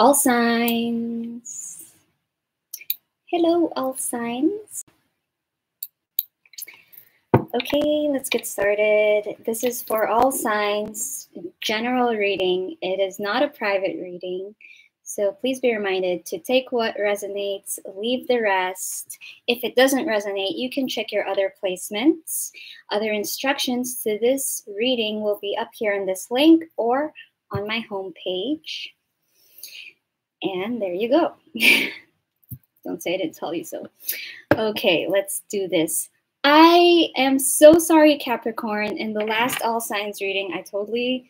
All signs. Hello, all signs. Okay, let's get started. This is for all signs, general reading. It is not a private reading. So please be reminded to take what resonates, leave the rest. If it doesn't resonate, you can check your other placements. Other instructions to this reading will be up here in this link or on my homepage. And there you go. Don't say I didn't tell you so. Okay, let's do this. I am so sorry, Capricorn. In the last all signs reading, I totally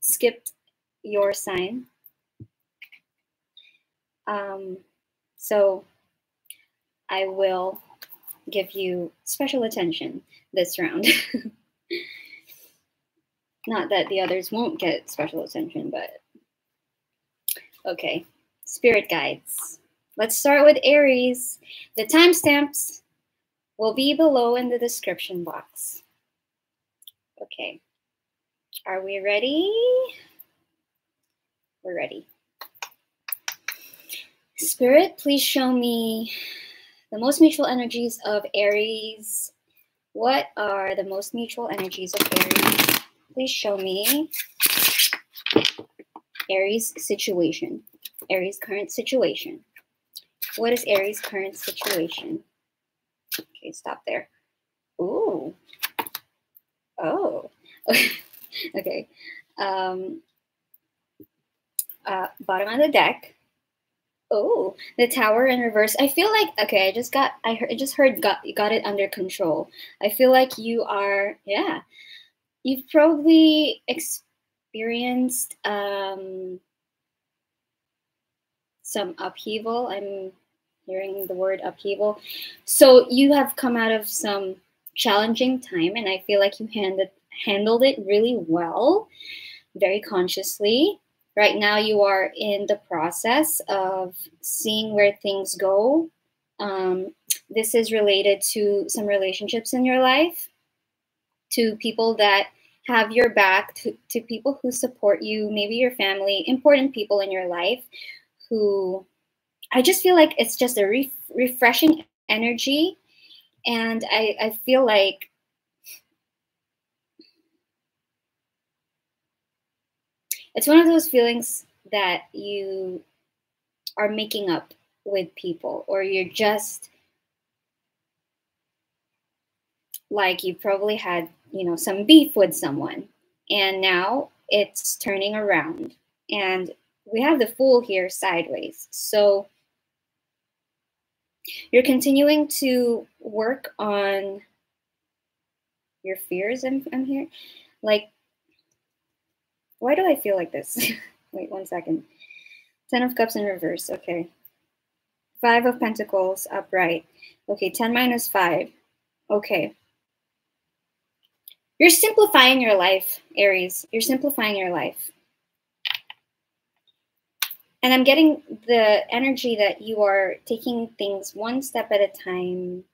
skipped your sign. Um, so I will give you special attention this round. Not that the others won't get special attention, but okay. Spirit guides. Let's start with Aries. The timestamps will be below in the description box. Okay. Are we ready? We're ready. Spirit, please show me the most mutual energies of Aries. What are the most mutual energies of Aries? Please show me Aries situation. Aries current situation. What is Aries current situation? Okay, stop there. Ooh. Oh. okay. Um, uh, bottom of the deck. Oh, the tower in reverse. I feel like okay. I just got. I, heard, I just heard got got it under control. I feel like you are. Yeah, you've probably experienced um, some upheaval. I'm hearing the word upheaval. So you have come out of some challenging time, and I feel like you handed, handled it really well, very consciously. Right now, you are in the process of seeing where things go. Um, this is related to some relationships in your life, to people that have your back, to, to people who support you, maybe your family, important people in your life who I just feel like it's just a re- refreshing energy. And I, I feel like it's one of those feelings that you are making up with people or you're just like you probably had you know some beef with someone and now it's turning around and we have the fool here sideways. So you're continuing to work on your fears i'm, I'm here like why do i feel like this? Wait one second. Ten of cups in reverse okay. Five of pentacles upright. Okay 10 minus 5 okay. You're simplifying your life aries. You're simplifying your life and I'm getting the energy that you are taking things one step at a time,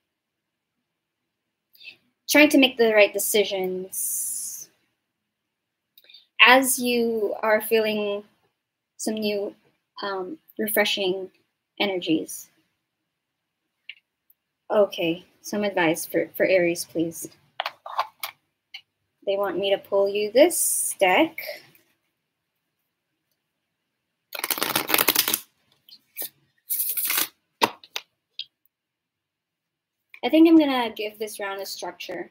trying to make the right decisions. As you are feeling some new, um, refreshing energies. Okay, some advice for, for Aries, please. They want me to pull you this deck. I think I'm gonna give this round a structure.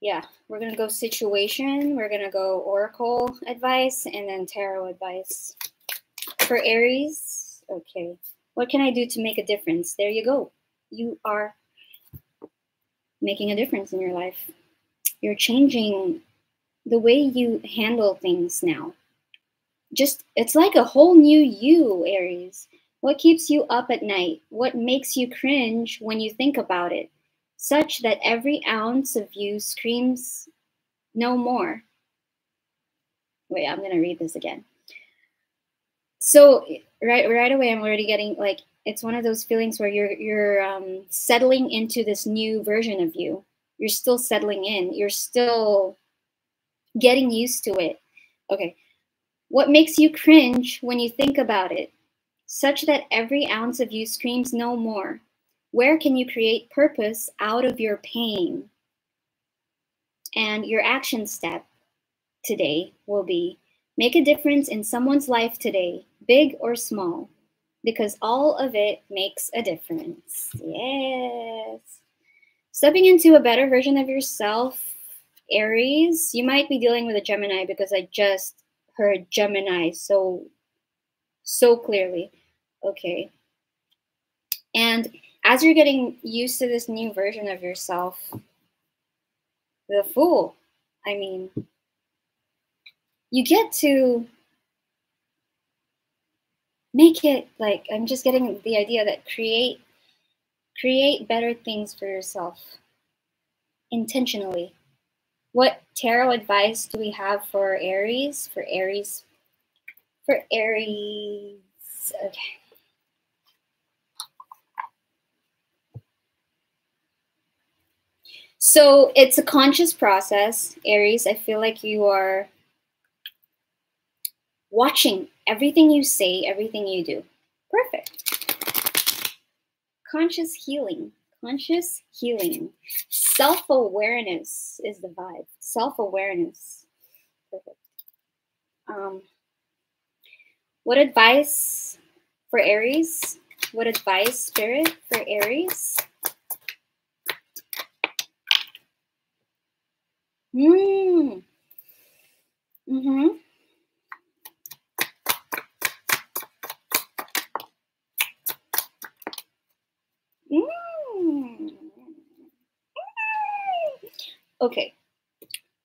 Yeah, we're gonna go situation, we're gonna go oracle advice, and then tarot advice. For Aries, okay, what can I do to make a difference? There you go. You are making a difference in your life. You're changing the way you handle things now. Just, it's like a whole new you, Aries. What keeps you up at night? What makes you cringe when you think about it? Such that every ounce of you screams, no more. Wait, I'm going to read this again. So right right away I'm already getting like it's one of those feelings where you're you're um, settling into this new version of you. You're still settling in. You're still getting used to it. Okay. What makes you cringe when you think about it, such that every ounce of you screams no more? Where can you create purpose out of your pain? And your action step today will be make a difference in someone's life today, big or small, because all of it makes a difference. Yes. Stepping into a better version of yourself, Aries, you might be dealing with a Gemini because I just heard Gemini so so clearly. Okay. And as you're getting used to this new version of yourself, the fool, I mean, you get to make it like I'm just getting the idea that create create better things for yourself intentionally. What tarot advice do we have for Aries? For Aries for Aries. Okay. So it's a conscious process, Aries. I feel like you are watching everything you say, everything you do. Perfect. Conscious healing. Conscious healing. Self awareness is the vibe. Self awareness. Perfect. Um, what advice for Aries? What advice, Spirit, for Aries? Mm. Mm. Okay.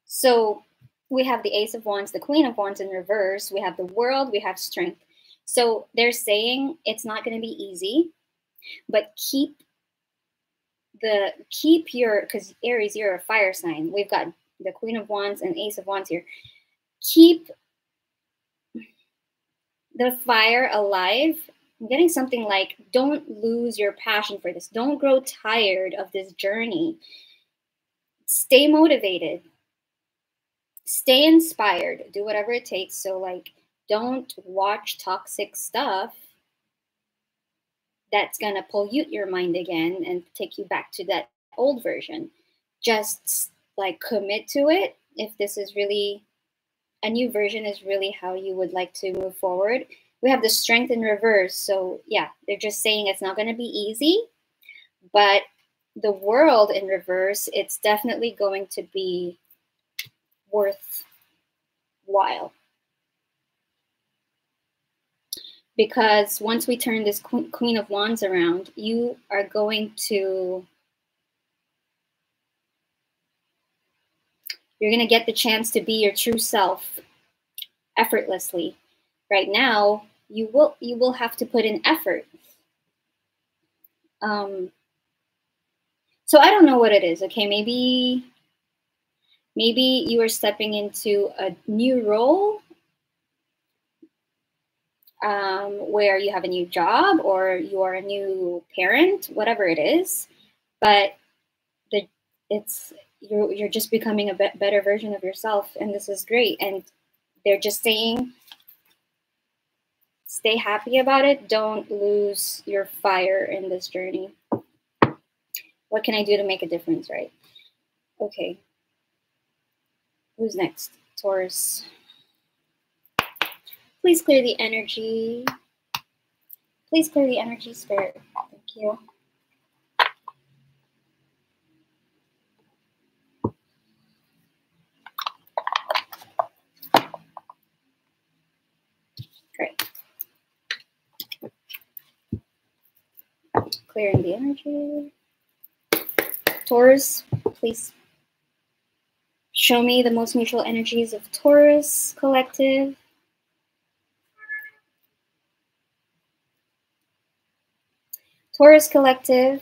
So we have the Ace of Wands, the Queen of Wands in reverse. We have the World. We have Strength. So they're saying it's not going to be easy, but keep the keep your because Aries, you're a fire sign. We've got the Queen of Wands and Ace of Wands here. Keep the fire alive. I'm getting something like don't lose your passion for this. Don't grow tired of this journey. Stay motivated. Stay inspired. Do whatever it takes. So, like, don't watch toxic stuff that's going to pollute your mind again and take you back to that old version. Just like commit to it if this is really a new version is really how you would like to move forward. We have the strength in reverse. So, yeah, they're just saying it's not going to be easy, but the world in reverse, it's definitely going to be worthwhile. Because once we turn this Queen of Wands around, you are going to You're going to get the chance to be your true self effortlessly. Right now, you will you will have to put in effort. Um, so I don't know what it is. Okay, maybe maybe you are stepping into a new role um, where you have a new job or you are a new parent, whatever it is. But the it's you're you're just becoming a be- better version of yourself and this is great. And they're just saying stay happy about it. Don't lose your fire in this journey. What can i do to make a difference right? Okay. Who's next? Taurus. Please clear the energy. Please clear the energy spirit. Thank you Great. Clearing the energy. Taurus, please show me the most mutual energies of Taurus collective. Taurus collective.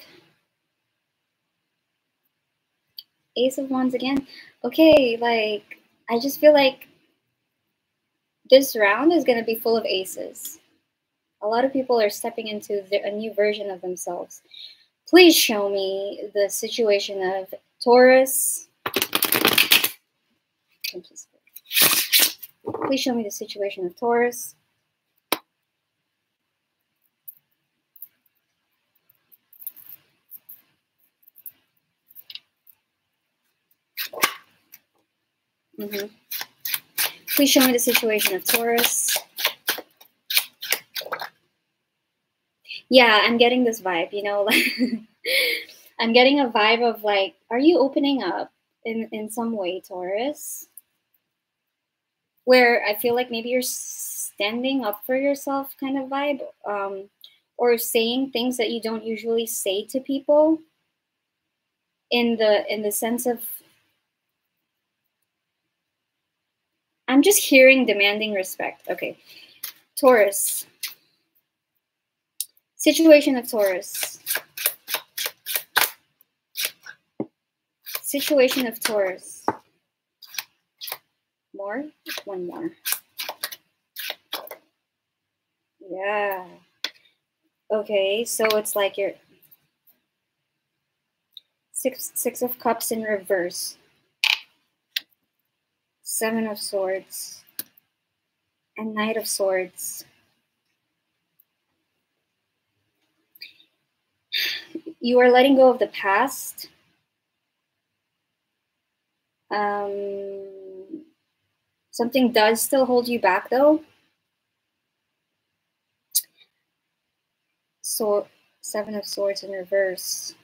Ace of Wands again. Okay, like, I just feel like this round is going to be full of aces. A lot of people are stepping into the, a new version of themselves. Please show me the situation of Taurus. Please show me the situation of Taurus. Mm-hmm. Please show me the situation of Taurus. Yeah, I'm getting this vibe, you know, like I'm getting a vibe of like, are you opening up in, in some way, Taurus? Where I feel like maybe you're standing up for yourself kind of vibe. Um, or saying things that you don't usually say to people in the in the sense of I'm just hearing demanding respect. Okay. Taurus. Situation of Taurus. Situation of Taurus. More? One more. Yeah. Okay, so it's like your six six of cups in reverse. Seven of Swords, and Knight of Swords. You are letting go of the past. Um, something does still hold you back, though. So, Seven of Swords in reverse.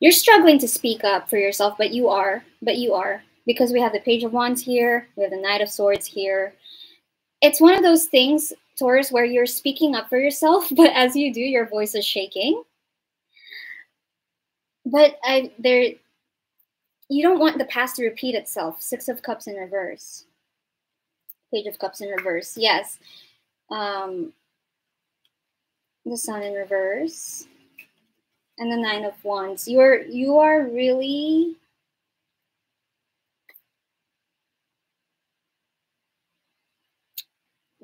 you're struggling to speak up for yourself, but you are, but you are, because we have the Page of Wands here, we have the Knight of Swords here. It's one of those things, Taurus, where you're speaking up for yourself, but as you do, your voice is shaking. But I there you don't want the past to repeat itself. Six of Cups in reverse. Page of Cups in reverse. Yes. Um, the Sun in reverse and the nine of wands you're you are really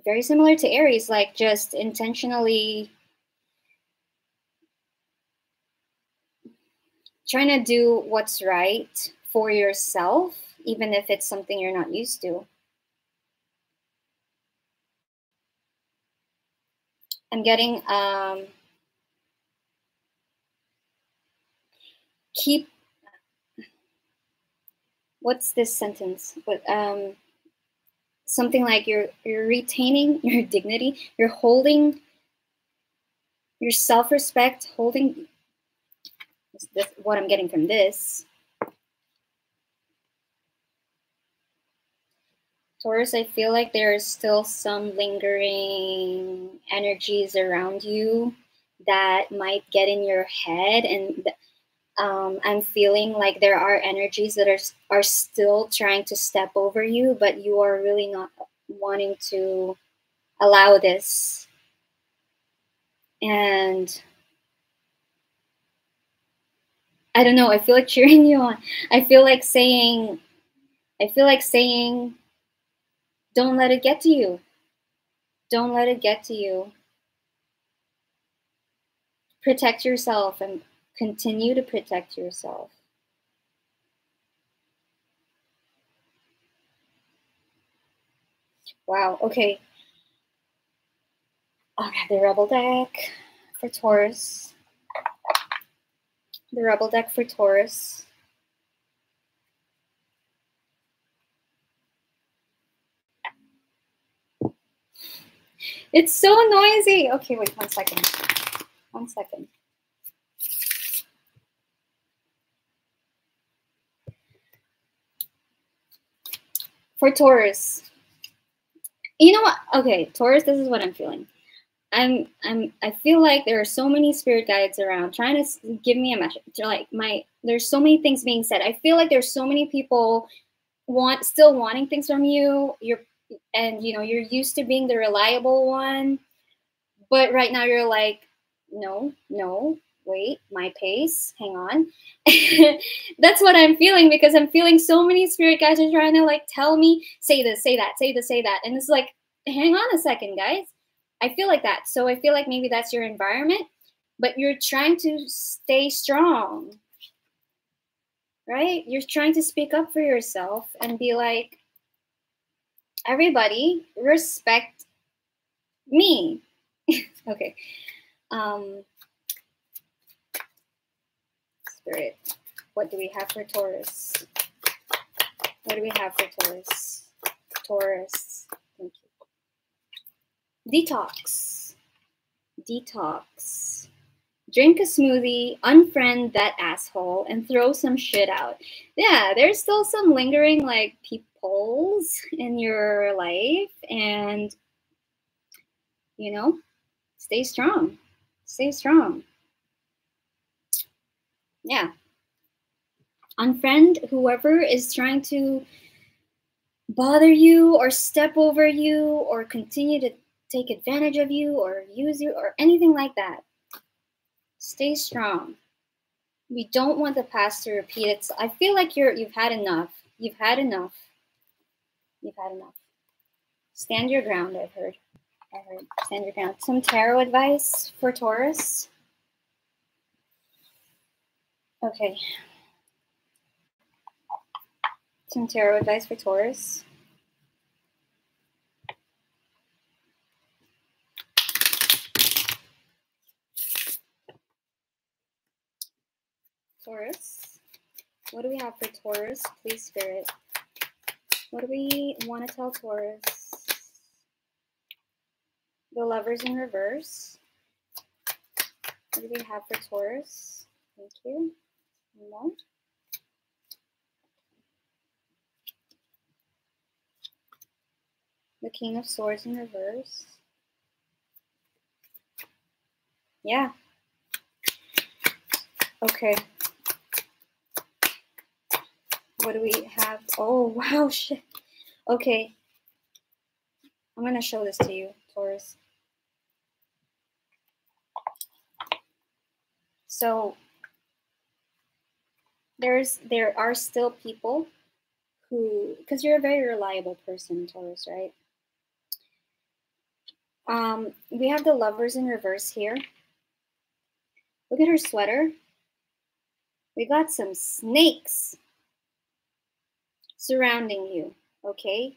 very similar to aries like just intentionally trying to do what's right for yourself even if it's something you're not used to. I'm getting um keep what's this sentence? But um something like you're you're retaining your dignity you're holding your self-respect holding this what i'm getting from this. Taurus i feel like there is still some lingering energies around you that might get in your head and um, I'm feeling like there are energies that are are still trying to step over you, but you are really not wanting to allow this. And I don't know. I feel like cheering you on. I feel like saying, I feel like saying, don't let it get to you. Don't let it get to you. Protect yourself and Continue to protect yourself. Wow, okay. Okay, the Rebel deck for Taurus. The Rebel deck for Taurus. It's so noisy. Okay, wait one second. One second. For Taurus, you know what? Okay, Taurus, this is what I'm feeling. I'm I'm I feel like there are so many spirit guides around trying to give me a message. Like my there's so many things being said. I feel like there's so many people want still wanting things from you. You're and you know you're used to being the reliable one, but right now you're like, no, no, wait, my pace, hang on. That's what I'm feeling because I'm feeling so many spirit guides are trying to like tell me, say this, say that, say this, say that. And it's like, hang on a second, guys. I feel like that. So I feel like maybe that's your environment, but you're trying to stay strong. right? You're trying to speak up for yourself and be like, everybody respect me. okay. Um, spirit, what do we have for Taurus? What do we have for Taurus? Taurus. Thank you. Detox. Detox. Drink a smoothie, unfriend that asshole, and throw some shit out. Yeah, there's still some lingering like peoples in your life, and you know, stay strong. Stay strong. Yeah. Unfriend whoever is trying to bother you or step over you or continue to take advantage of you or use you or anything like that. Stay strong. We don't want the past to repeat itself. I feel like you're you've had enough. You've had enough. You've had enough. Stand your ground, I've heard. I heard stand your ground. Some tarot advice for Taurus. Okay. Some tarot advice for Taurus. Taurus. What do we have for Taurus? Please, Spirit. What do we want to tell Taurus? The lovers in reverse. What do we have for Taurus? Thank you. One more. The King of Swords in reverse. Yeah. Okay. What do we have? Oh, wow, shit. Okay. I'm going to show this to you, Taurus. So there's there are still people who because you're a very reliable person, Taurus, right? Um, we have the lovers in reverse here. Look at her sweater. We got some snakes surrounding you, okay?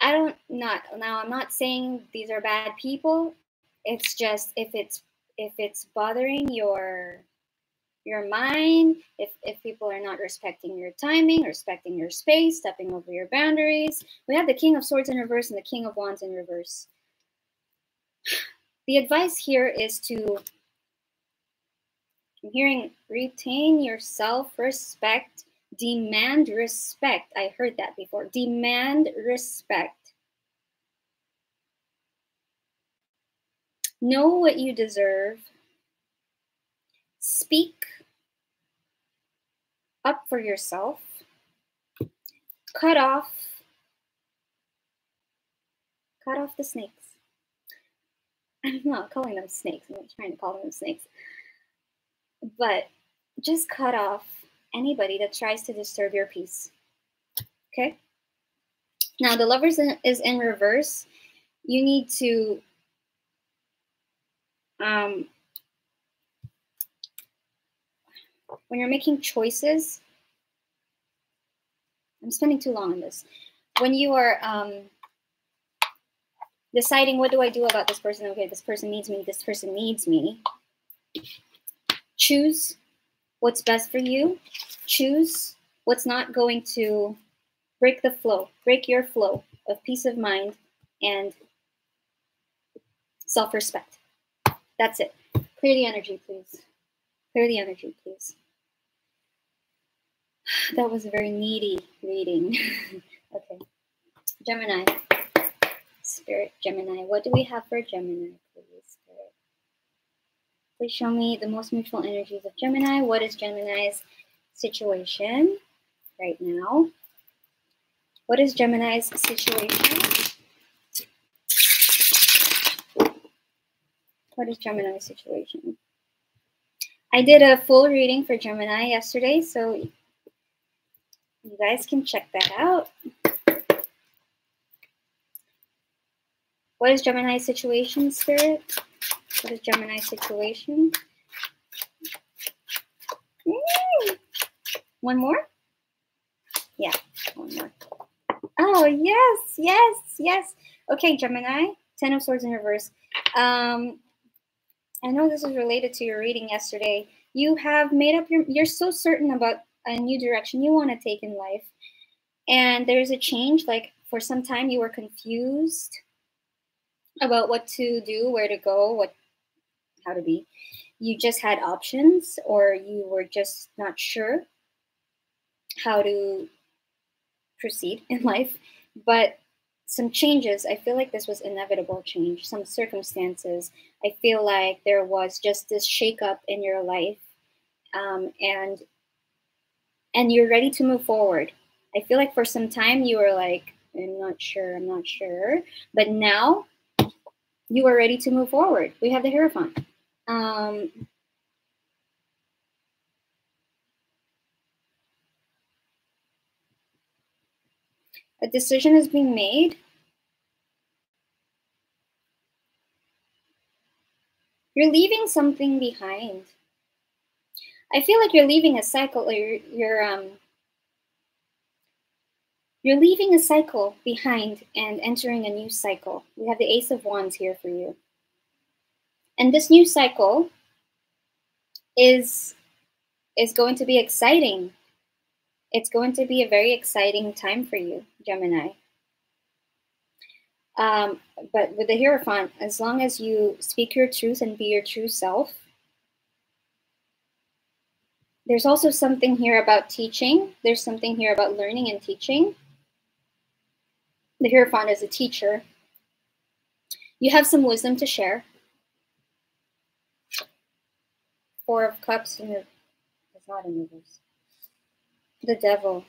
I don't not now I'm not saying these are bad people. It's just if it's if it's bothering your your mind, if if people are not respecting your timing, respecting your space, stepping over your boundaries. We have the King of Swords in reverse and the King of Wands in reverse. The advice here is to I'm hearing retain your self-respect Demand respect. I heard that before. Demand respect. Know what you deserve. Speak up for yourself. Cut off. Cut off the snakes. I'm not calling them snakes. I'm not trying to call them snakes. But just cut off anybody that tries to disturb your peace. Okay? Now, the lovers is in reverse. You need to um, when you're making choices, I'm spending too long on this. When you are um, deciding what do I do about this person, okay, this person needs me, this person needs me, choose what's best for you. Choose what's not going to break the flow, break your flow of peace of mind and self respect. That's it. Clear the energy, please. Clear the energy, please. That was a very needy reading. okay. Gemini. Spirit Gemini. What do we have for Gemini, please? Please show me the most mutual energies of Gemini. What is Gemini's situation right now? What is Gemini's situation? What is Gemini's situation? I did a full reading for Gemini yesterday, so you guys can check that out. What is Gemini situation, Spirit? What is Gemini situation. One more? Yeah, one more. Oh, yes, yes, yes. Okay, Gemini, Ten of Swords in reverse. Um, I know this is related to your reading yesterday. You have made up your, you're so certain about a new direction you want to take in life. And there's a change, like for some time you were confused about what to do, where to go, what, how to be. You just had options, or you were just not sure how to proceed in life. But some changes, I feel like this was inevitable change, some circumstances. I feel like there was just this shakeup in your life. Um, and and you're ready to move forward. I feel like for some time you were like, I'm not sure, I'm not sure. But now you are ready to move forward. We have the Hierophant. Um, a decision is being made. You're leaving something behind. I feel like you're leaving a cycle, or you're, you're um, you're leaving a cycle behind and entering a new cycle. We have the Ace of Wands here for you. And this new cycle is is going to be exciting it's going to be a very exciting time for you, Gemini. Um, but with the Hierophant, as long as you speak your truth and be your true self, there's also something here about teaching. There's something here about learning and teaching. The Hierophant is a teacher. You have some wisdom to share. Four of Cups in the, it's not in reverse the devil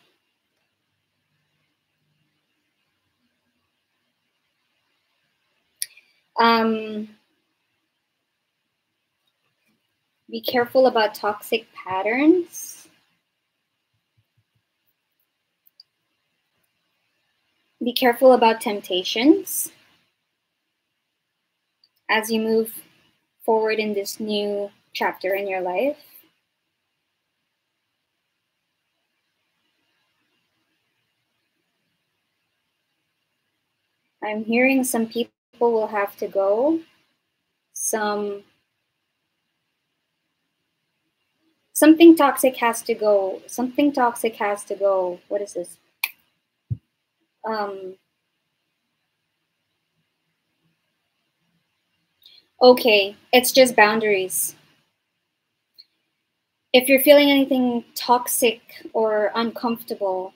um, be careful about toxic patterns be careful about temptations as you move forward in this new chapter in your life I'm hearing some people will have to go. Some something toxic has to go. Something toxic has to go. What is this? Um Okay, it's just boundaries. If you're feeling anything toxic or uncomfortable,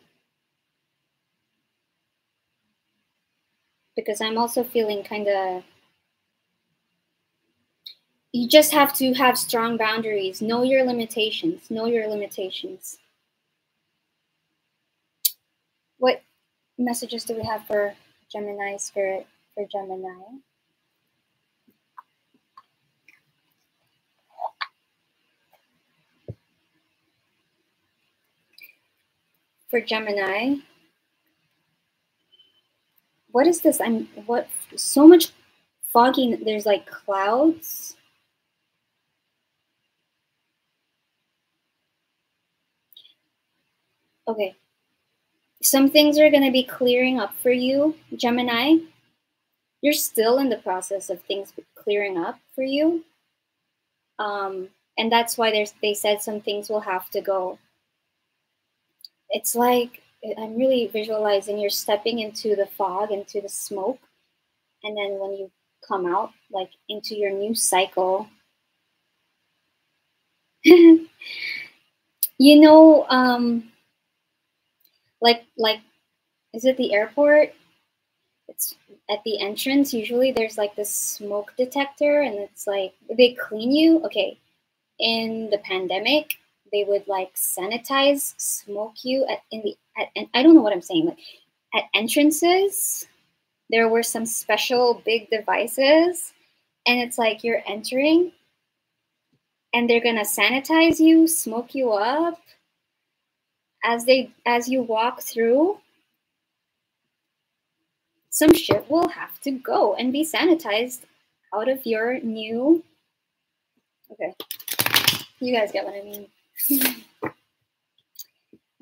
because I'm also feeling kind of. You just have to have strong boundaries. Know your limitations. Know your limitations. What messages do we have for Gemini spirit for Gemini? For Gemini, what is this? I'm what so much foggy. There's like clouds. Okay. Some things are going to be clearing up for you, Gemini. You're still in the process of things clearing up for you. Um, and that's why there's, they said some things will have to go. It's like I'm really visualizing you're stepping into the fog, into the smoke, and then when you come out, like into your new cycle, you know, um, like like, is it the airport? It's at the entrance. Usually, there's like this smoke detector, and it's like they clean you. Okay, in the pandemic, they would like sanitize, smoke you at in the at, and I don't know what I'm saying. Like at entrances, there were some special big devices, and it's like you're entering, and they're gonna sanitize you, smoke you up as they as you walk through. Some shit will have to go and be sanitized out of your new. Okay, you guys get what I mean.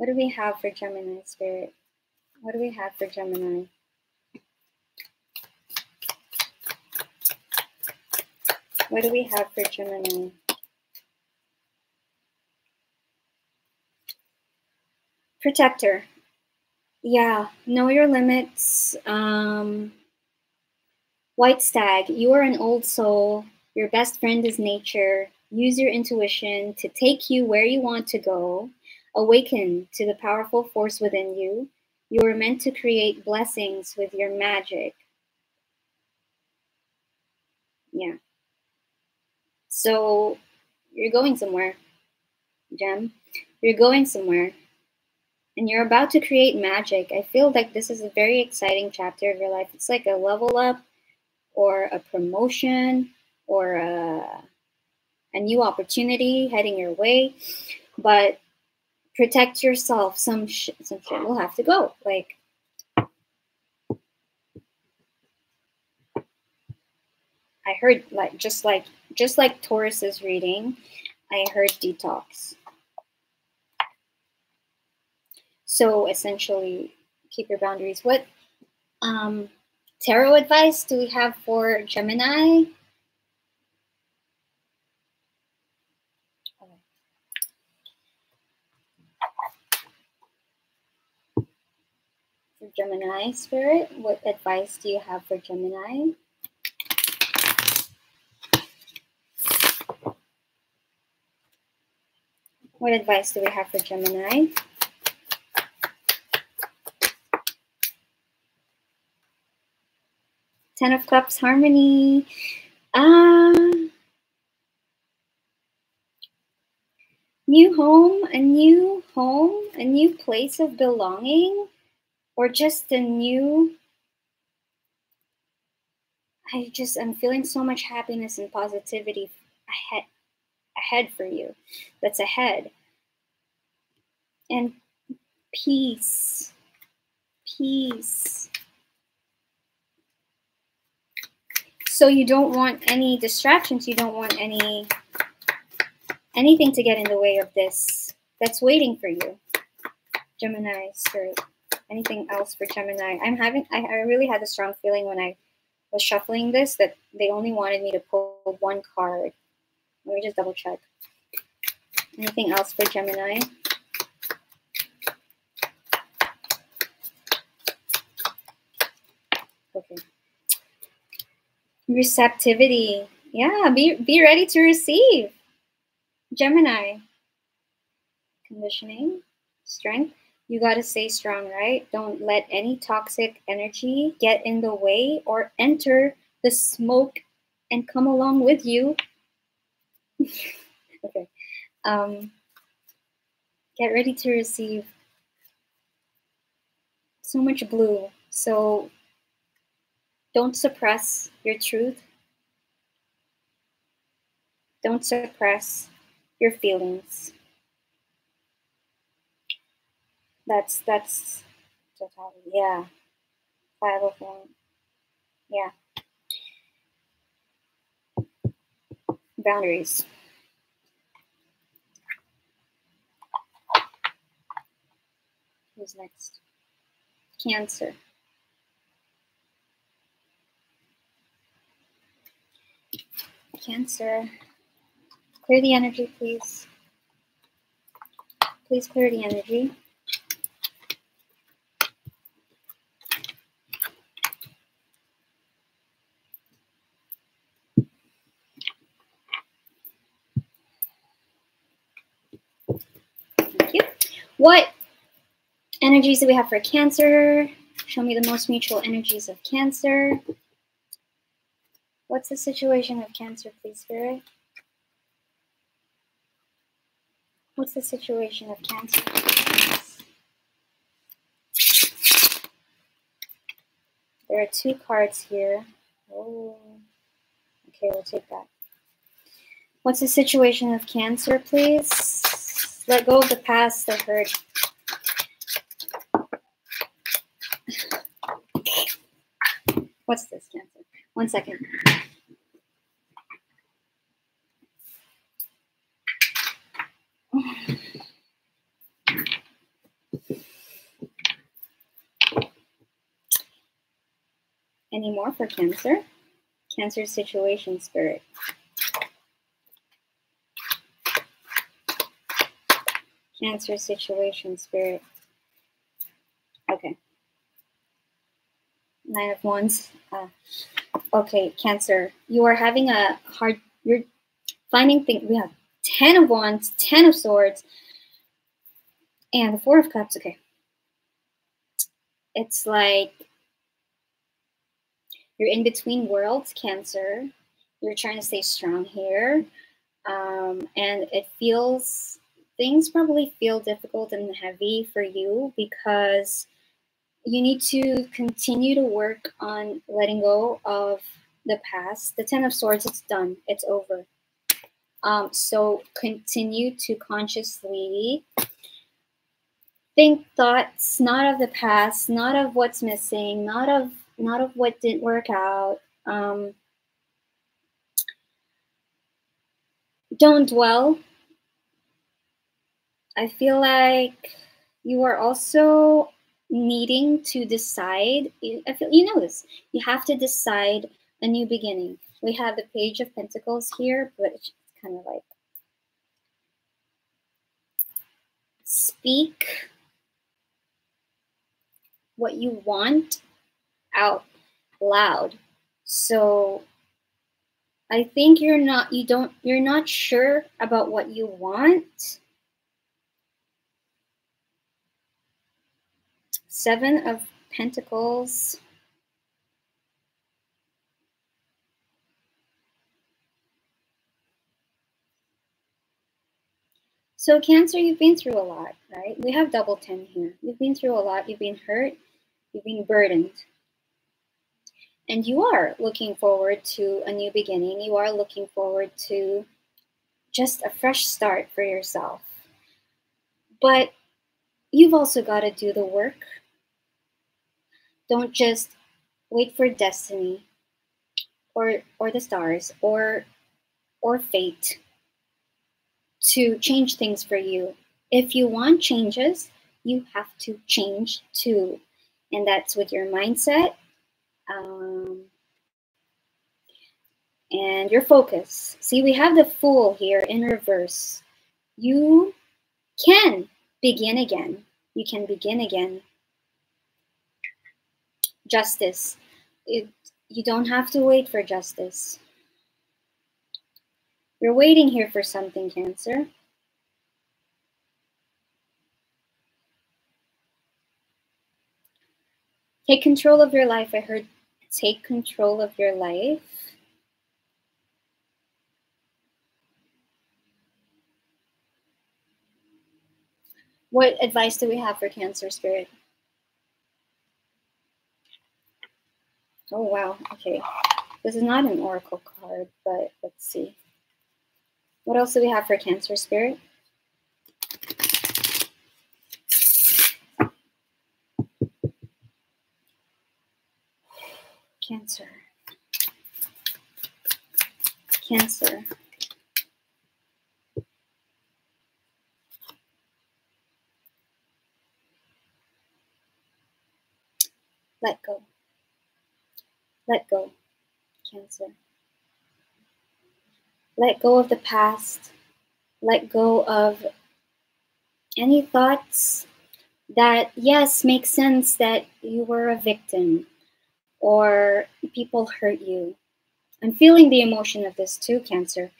What do we have for Gemini spirit? What do we have for Gemini? What do we have for Gemini? Protector. Yeah, know your limits. Um, White Stag, you are an old soul. Your best friend is nature. Use your intuition to take you where you want to go. Awaken to the powerful force within you. You are meant to create blessings with your magic. Yeah. So you're going somewhere, Gem. You're going somewhere. And you're about to create magic. I feel like this is a very exciting chapter of your life. It's like a level up or a promotion or a, a new opportunity heading your way. But protect yourself. Some sh- some shit will have to go. Like I heard like just like just like Taurus's reading, I heard detox. So essentially, keep your boundaries. What um, tarot advice do we have for Gemini? For Gemini spirit, what advice do you have for Gemini? What advice do we have for Gemini? Ten of Cups, Harmony. Uh, new home, a new home, a new place of belonging, or just a new. I just, I'm feeling so much happiness and positivity ahead ahead for you, that's ahead. And peace, peace. So you don't want any distractions, you don't want any anything to get in the way of this that's waiting for you. Gemini spirit. Anything else for Gemini? I'm having I, I really had a strong feeling when I was shuffling this that they only wanted me to pull one card let me just double check. Anything else for Gemini? Okay. Receptivity. Yeah, be, be ready to receive. Gemini. Conditioning. Strength. You got to stay strong, right? Don't let any toxic energy get in the way or enter the smoke and come along with you okay. Um, get ready to receive so much blue. So don't suppress your truth. Don't suppress your feelings. That's that's totality. Yeah. Five of one. Yeah. boundaries. Who's next? Cancer. Cancer. Clear the energy, please. Please clear the energy. Thank you. What energies do we have for Cancer? Show me the most mutual energies of Cancer. What's the situation of Cancer, please, Spirit? What's the situation of Cancer? There are two cards here. Oh, okay, we'll take that. What's the situation of Cancer, please? Let go of the past, the hurt. What's this, Cancer? One second. Any more for Cancer? Cancer situation spirit. Cancer situation spirit. Okay. Nine of Wands. Uh, okay, Cancer. You are having a hard. You're finding things. We have Ten of Wands, Ten of Swords, and the Four of Cups. Okay. It's like you're in between worlds, Cancer. You're trying to stay strong here. Um, and it feels, things probably feel difficult and heavy for you because you need to continue to work on letting go of the past. The Ten of Swords, it's done, it's over. Um, so continue to consciously think thoughts not of the past, not of what's missing, not of not of what didn't work out. Um, don't dwell. I feel like you are also needing to decide. I feel you know this. You have to decide a new beginning. We have the Page of Pentacles here, but it's kind of like speak what you want out loud. So I think you're not you don't you're not sure about what you want. Seven of Pentacles. So Cancer, you've been through a lot, right? We have double 10 here. You've been through a lot. You've been hurt. You've been burdened. And you are looking forward to a new beginning. You are looking forward to just a fresh start for yourself. But you've also got to do the work. Don't just wait for destiny or or the stars or or fate to change things for you. If you want changes, you have to change too. And that's with your mindset um, and your focus. See, we have the Fool here in reverse. You can begin again. You can begin again. Justice. It, you don't have to wait for justice. You're waiting here for something, Cancer. Take control of your life. I heard take control of your life. What advice do we have for Cancer Spirit? Oh, wow. Okay. This is not an oracle card, but let's see. What else do we have for Cancer Spirit? Cancer. Cancer. Let go. Let go. Cancer. Let go of the past. Let go of any thoughts that, yes, make sense that you were a victim or people hurt you. I'm feeling the emotion of this too, Cancer.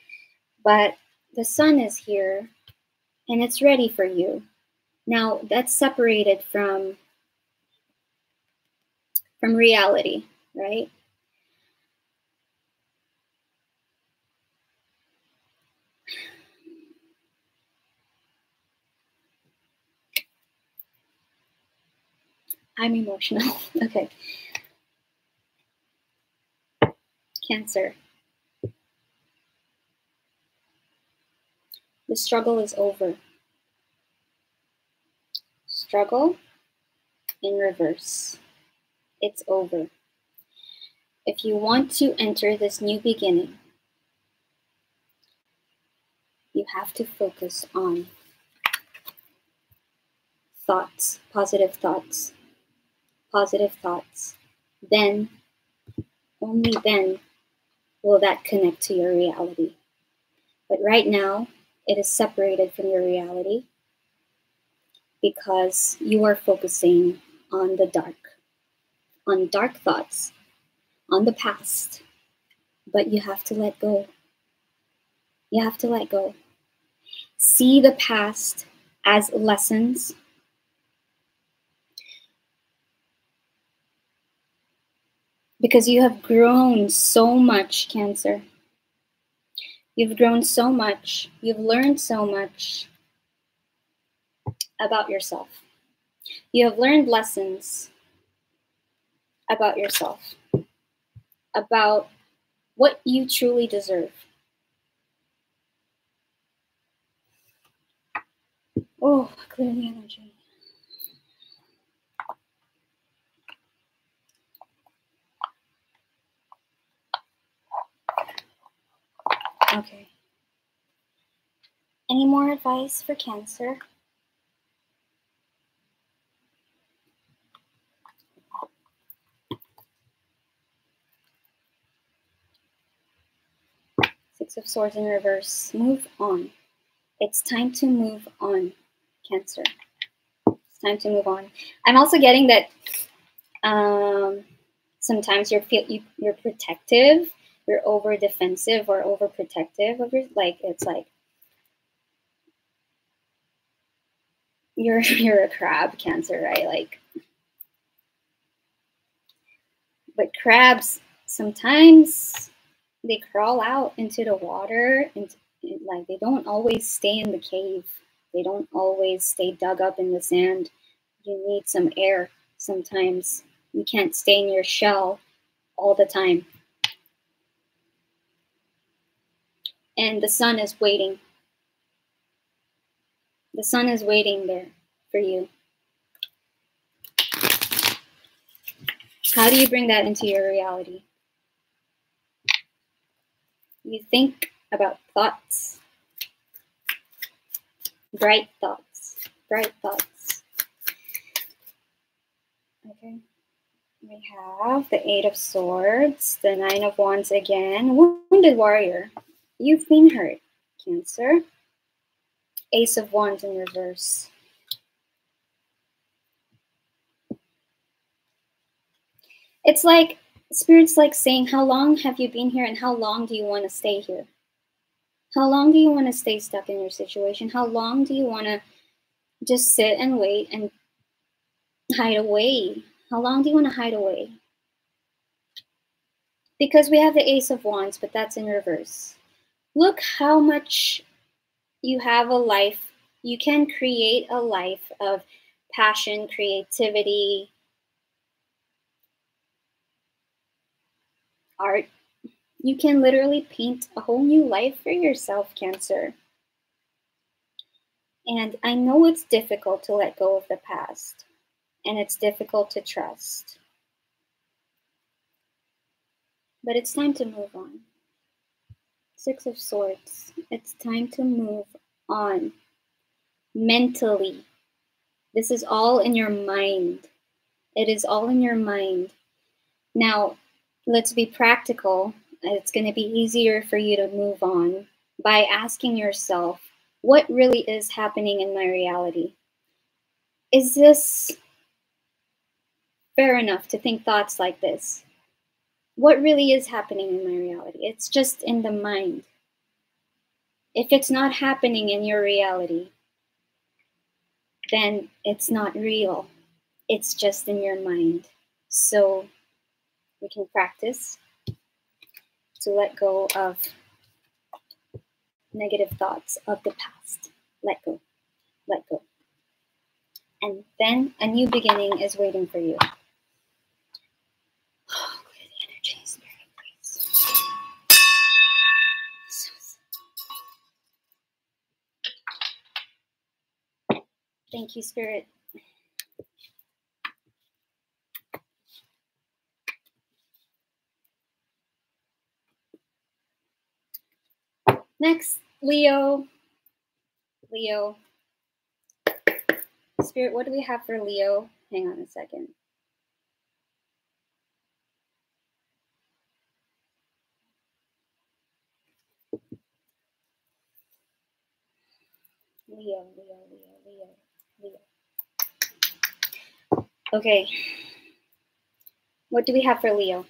But the sun is here and it's ready for you. Now that's separated from from reality, right? I'm emotional. okay. Cancer. The struggle is over. Struggle in reverse. It's over. If you want to enter this new beginning, you have to focus on thoughts, positive thoughts, positive thoughts. Then only then will that connect to your reality. But right now, it is separated from your reality because you are focusing on the dark, on dark thoughts, on the past. But you have to let go. You have to let go. See the past as lessons. Because you have grown so much, Cancer. You've grown so much. You've learned so much about yourself. You have learned lessons about yourself, about what you truly deserve. Oh, clear the energy. Okay. Any more advice for Cancer? Six of Swords in reverse. Move on. It's time to move on, Cancer. It's time to move on. I'm also getting that um, sometimes you're feel you, you're protective, you're over defensive or over protective of your like it's like you're you're a crab cancer, right? Like but crabs sometimes they crawl out into the water and like they don't always stay in the cave. They don't always stay dug up in the sand. You need some air sometimes. You can't stay in your shell all the time. And the sun is waiting. The sun is waiting there for you. How do you bring that into your reality? You think about thoughts, bright thoughts, bright thoughts. Okay. We have the Eight of Swords, the Nine of Wands again, Wounded Warrior. You've been hurt, Cancer. Ace of Wands in reverse. It's like Spirit's like saying, How long have you been here and how long do you want to stay here? How long do you want to stay stuck in your situation? How long do you want to just sit and wait and hide away? How long do you want to hide away? Because we have the Ace of Wands, but that's in reverse. Look how much you have a life. You can create a life of passion, creativity, art, you can literally paint a whole new life for yourself, Cancer. And I know it's difficult to let go of the past, and it's difficult to trust. But it's time to move on. Six of Swords. It's time to move on mentally. This is all in your mind. It is all in your mind. Now, let's be practical. It's going to be easier for you to move on by asking yourself, what really is happening in my reality? Is this fair enough to think thoughts like this? What really is happening in my reality? It's just in the mind. If it's not happening in your reality, then it's not real. It's just in your mind. So we can practice to let go of negative thoughts of the past. Let go, let go. And then a new beginning is waiting for you. Thank you, Spirit. Next, Leo. Leo. Spirit, what do we have for Leo? Hang on a second. Leo. Okay. What do we have for Leo?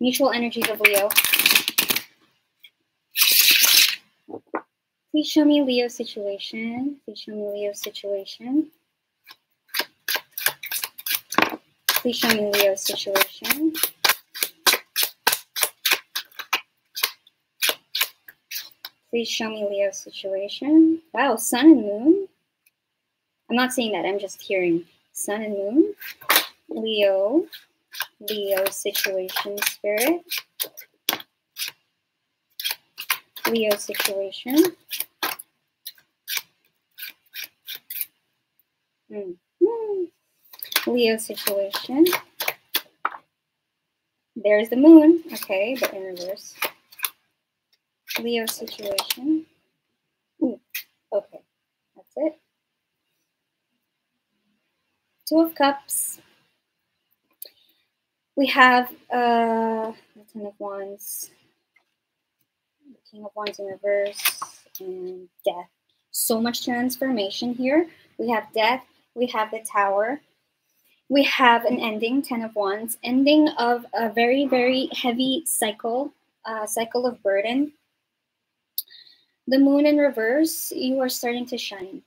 Mutual energies of Leo. Please show me Leo situation. Please show me Leo situation. Please show me Leo situation. Please show me Leo's situation. Wow, sun and moon. I'm not saying that, I'm just hearing sun and moon. Leo, Leo situation spirit. Leo situation. Mm. Leo situation. There's the moon. Okay, but in reverse. Leo situation. Ooh, okay, that's it. Two of Cups. We have uh, the Ten of Wands, the King of Wands in reverse, and Death. So much transformation here. We have Death, we have the Tower, we have an ending, Ten of Wands, ending of a very, very heavy cycle, uh, cycle of burden, the moon in reverse, you are starting to shine.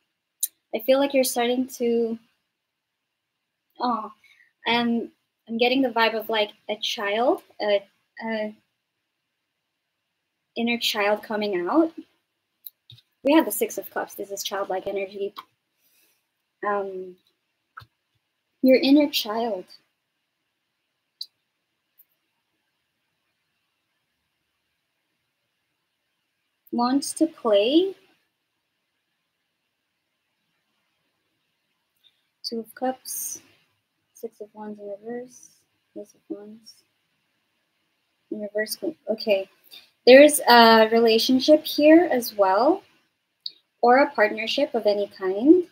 I feel like you're starting to. Oh, I'm I'm getting the vibe of like a child, a, a inner child coming out. We have the Six of Cups. This is childlike energy. Um, your inner child wants to play. Two of Cups, Six of Wands in reverse, Ace of Wands in reverse. Okay, there's a relationship here as well, or a partnership of any kind.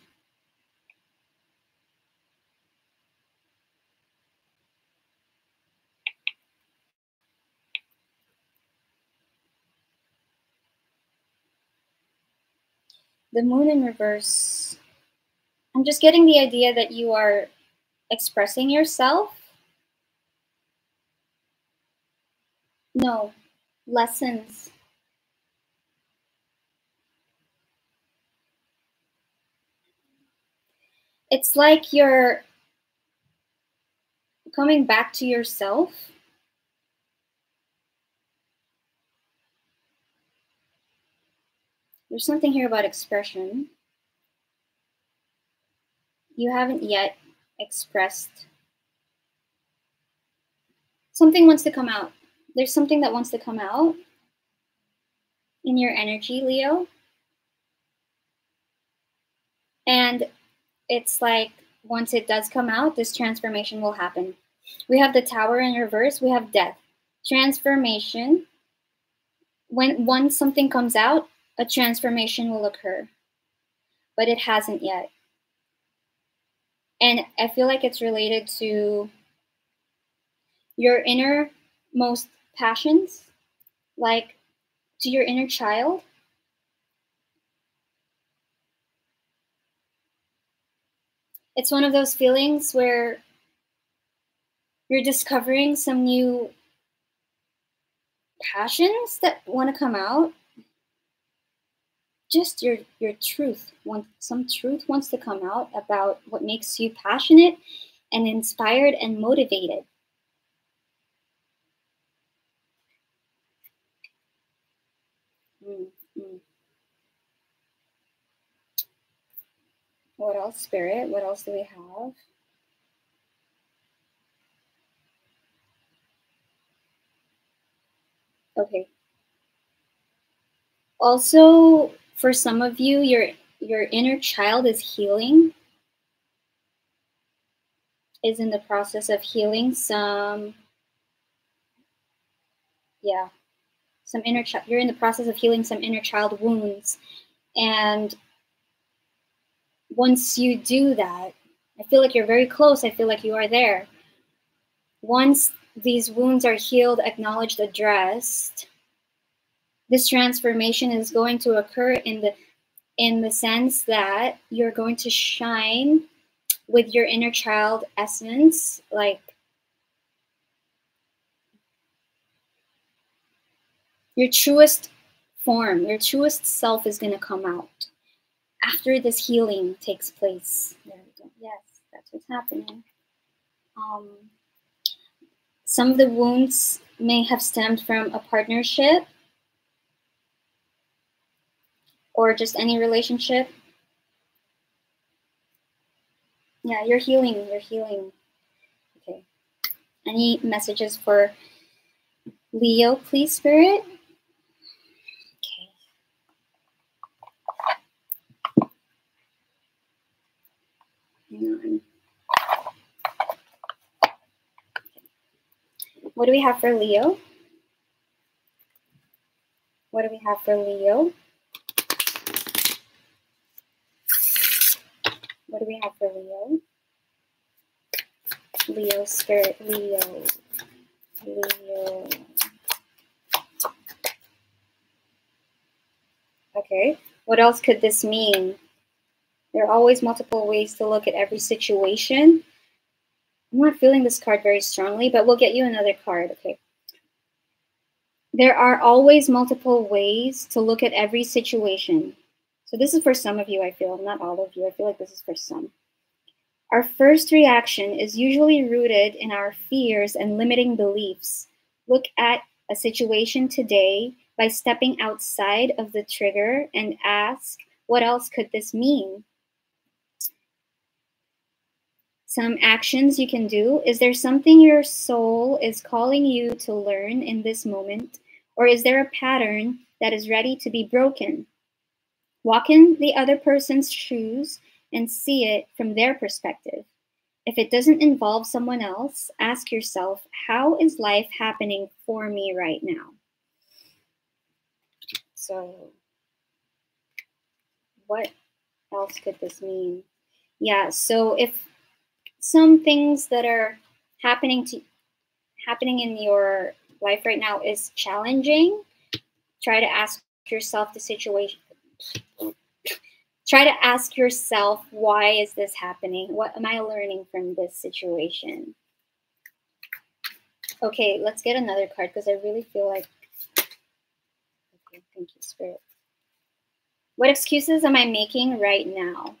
the moon in reverse, I'm just getting the idea that you are expressing yourself. No, lessons. It's like you're coming back to yourself There's something here about expression. You haven't yet expressed. Something wants to come out. There's something that wants to come out in your energy, Leo. And it's like once it does come out, this transformation will happen. We have the tower in reverse, we have death. Transformation. When once something comes out, a transformation will occur, but it hasn't yet. And I feel like it's related to your innermost passions, like to your inner child. It's one of those feelings where you're discovering some new passions that want to come out just your your truth. Some truth wants to come out about what makes you passionate and inspired and motivated. Mm -hmm. what else spirit? What else do we have? Okay. Also for some of you, your your inner child is healing, is in the process of healing some, yeah, some inner child. You're in the process of healing some inner child wounds, and once you do that, I feel like you're very close. I feel like you are there. Once these wounds are healed, acknowledged, addressed, this transformation is going to occur in the in the sense that you're going to shine with your inner child essence, like your truest form, your truest self is going to come out after this healing takes place. There we go. Yes, that's what's happening. Um, some of the wounds may have stemmed from a partnership or just any relationship. Yeah, you're healing. You're healing. Okay. Any messages for Leo, please, Spirit? Okay. What do we have for Leo? What do we have for Leo? What do we have for Leo? Leo, spirit, Leo, Leo. Okay, what else could this mean? There are always multiple ways to look at every situation. I'm not feeling this card very strongly, but we'll get you another card, okay? There are always multiple ways to look at every situation. So this is for some of you, I feel, not all of you. I feel like this is for some. Our first reaction is usually rooted in our fears and limiting beliefs. Look at a situation today by stepping outside of the trigger and ask, what else could this mean? some actions you can do? Is there something your soul is calling you to learn in this moment? Or is there a pattern that is ready to be broken? Walk in the other person's shoes and see it from their perspective. If it doesn't involve someone else, ask yourself, how is life happening for me right now? So, what else could this mean? Yeah, so if some things that are happening to happening in your life right now is challenging, try to ask yourself the situation. Try to ask yourself, why is this happening? What am I learning from this situation? Okay, let's get another card because I really feel like. Okay, thank you, Spirit. What excuses am I making right now?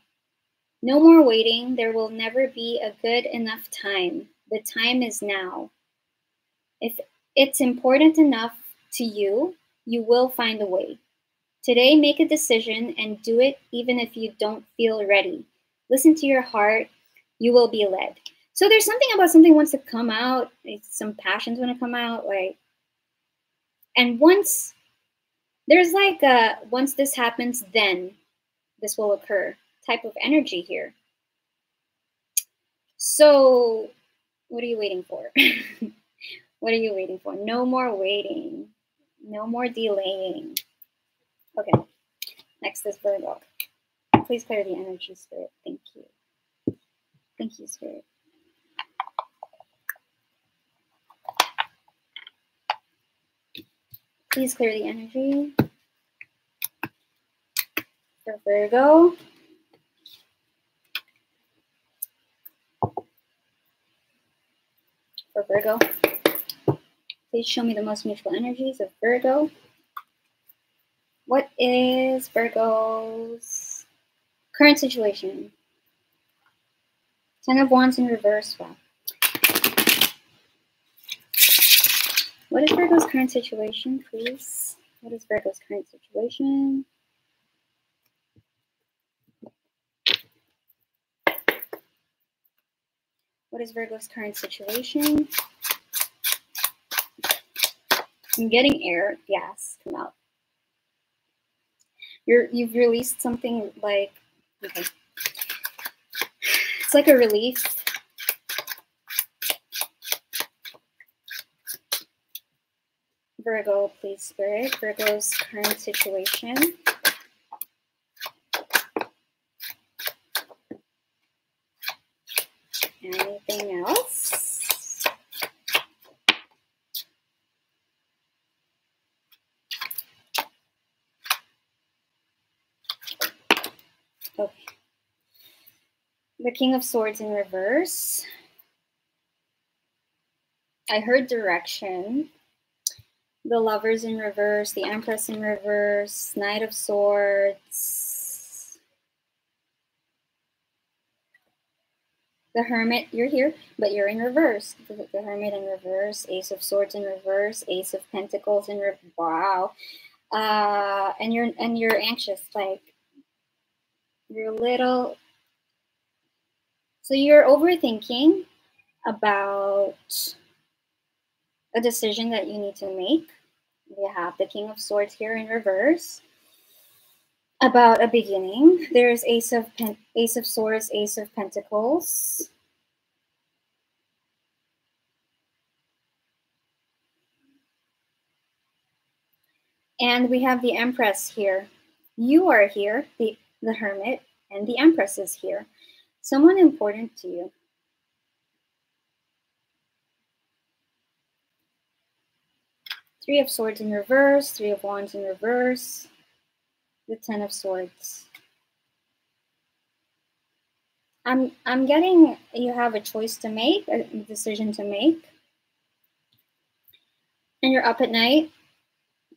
No more waiting. There will never be a good enough time. The time is now. If it's important enough to you, you will find a way. Today, make a decision and do it even if you don't feel ready. Listen to your heart. You will be led. So there's something about something wants to come out. Some passions want to come out, like, and once there's like a once this happens, then this will occur type of energy here. So, what are you waiting for? what are you waiting for? No more waiting. No more delaying. Okay. Next is Virgo. Please clear the energy, Spirit. Thank you. Thank you, Spirit. Please clear the energy for Virgo. for Virgo. Please show me the most mutual energies of Virgo. What is Virgo's current situation? Ten of Wands in reverse. What is Virgo's current situation, please? What is Virgo's current situation? What is Virgo's current situation? I'm getting air, gas come out. You're you've released something like okay. It's like a relief. Virgo, please, Spirit. Virgo's current situation. Anything else? Okay. The King of Swords in reverse. I heard direction. The Lovers in reverse, the Empress in reverse, Knight of Swords. The Hermit, you're here, but you're in reverse. The, the Hermit in reverse, Ace of Swords in reverse, Ace of Pentacles in reverse. Wow. Uh, and you're and you're anxious, like you're a little so you're overthinking about a decision that you need to make. We have the King of Swords here in reverse. About a beginning. There's Ace of Pen Ace of Swords, Ace of Pentacles. And we have the Empress here. You are here, the, the Hermit, and the Empress is here. Someone important to you. Three of Swords in reverse, Three of Wands in reverse, the Ten of Swords. I'm I'm getting you have a choice to make, a decision to make. And you're up at night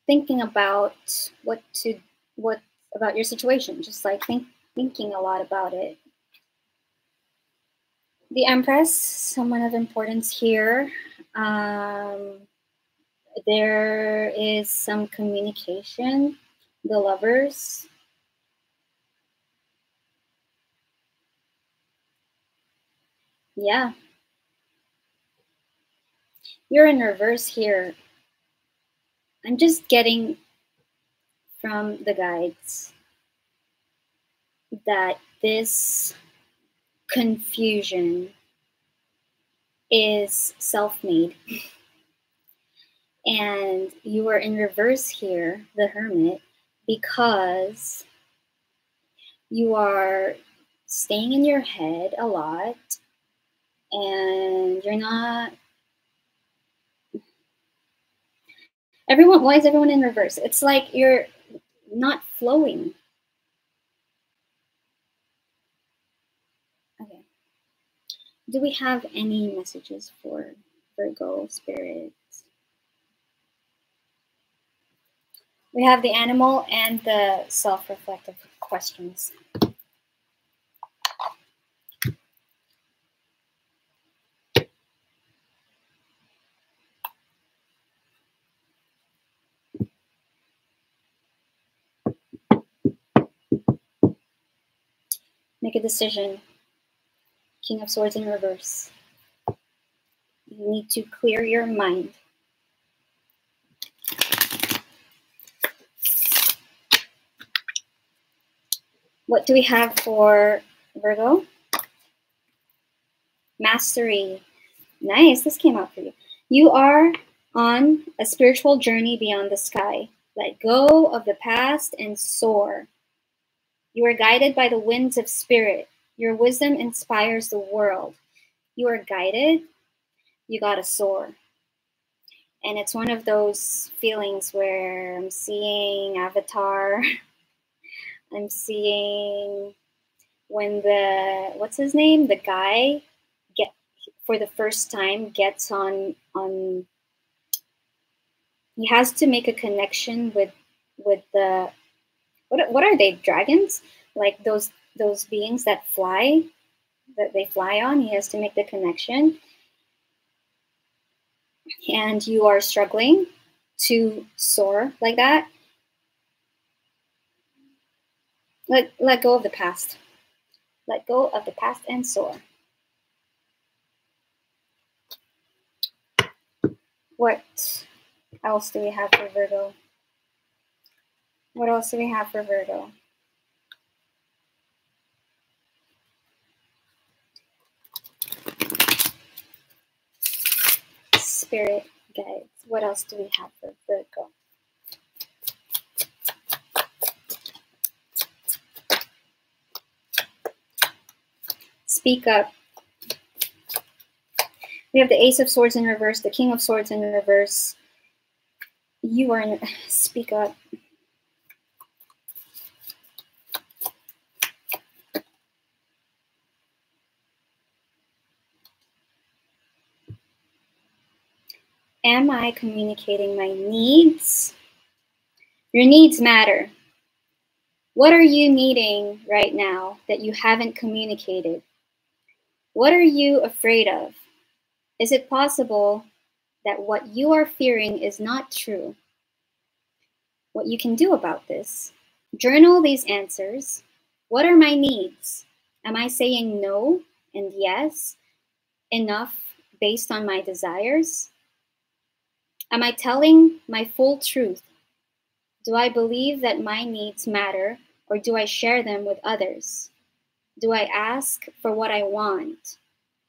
thinking about what to what about your situation, just like think, thinking a lot about it. The Empress, someone of importance here. Um, there is some communication. The lovers. Yeah. You're in reverse here. I'm just getting from the guides that this confusion is self made. and you are in reverse here, the hermit, because you are staying in your head a lot and you're not everyone why is everyone in reverse it's like you're not flowing do we have any messages for virgo spirits we have the animal and the self-reflective questions Make a decision. King of Swords in reverse. You need to clear your mind. What do we have for Virgo? Mastery. Nice, this came out for you. You are on a spiritual journey beyond the sky. Let go of the past and soar. You are guided by the winds of spirit. Your wisdom inspires the world. You are guided. You got to soar. And it's one of those feelings where I'm seeing Avatar. I'm seeing when the what's his name? The guy get for the first time gets on on he has to make a connection with with the what what are they dragons like those those beings that fly that they fly on he has to make the connection. And you are struggling to soar like that. Let let go of the past. Let go of the past and soar. What else do we have for virgo? What else do we have for Virgo? Spirit guides. What else do we have for Virgo? Speak up. We have the Ace of Swords in reverse, the King of Swords in reverse. You are in, speak up. Am I communicating my needs? Your needs matter. What are you needing right now that you haven't communicated? What are you afraid of? Is it possible that what you are fearing is not true? What you can do about this? Journal these answers. What are my needs? Am I saying no and yes enough based on my desires? Am I telling my full truth? Do I believe that my needs matter or do I share them with others? Do I ask for what I want?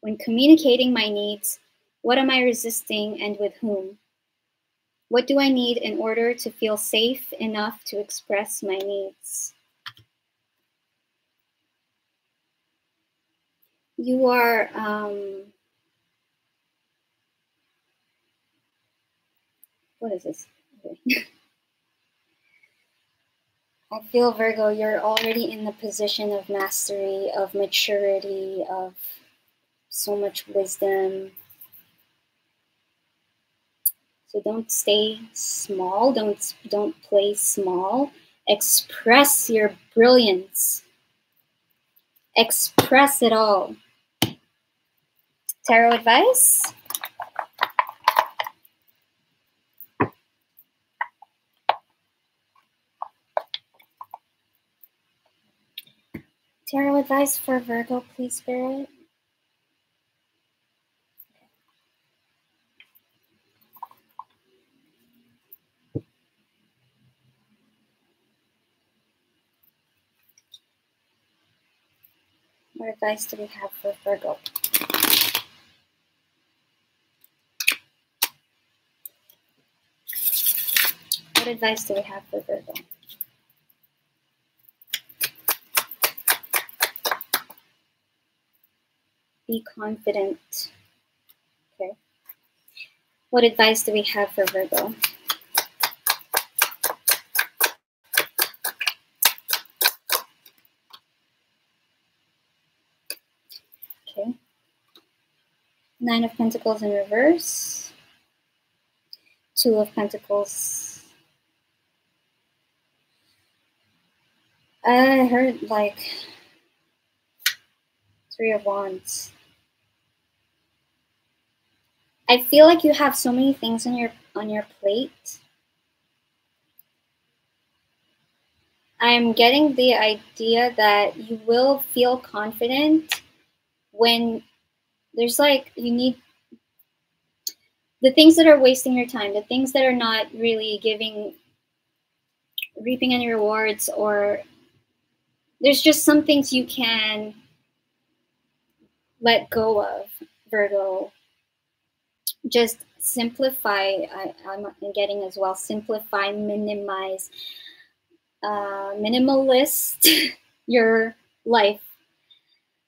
When communicating my needs, what am I resisting and with whom? What do I need in order to feel safe enough to express my needs? You are um, what is this? I feel Virgo, you're already in the position of mastery, of maturity, of so much wisdom. So don't stay small, don't don't play small. Express your brilliance. Express it all. Tarot advice? Tarot advice for Virgo, please, Spirit. What advice do we have for Virgo? What advice do we have for Virgo? Be confident. Okay. What advice do we have for Virgo? Okay. Nine of Pentacles in reverse. Two of Pentacles. I heard like Three of Wands. I feel like you have so many things on your on your plate. I'm getting the idea that you will feel confident when there's like you need the things that are wasting your time, the things that are not really giving reaping any rewards or there's just some things you can let go of Virgo just simplify I, am getting as well simplify minimize uh, minimalist your life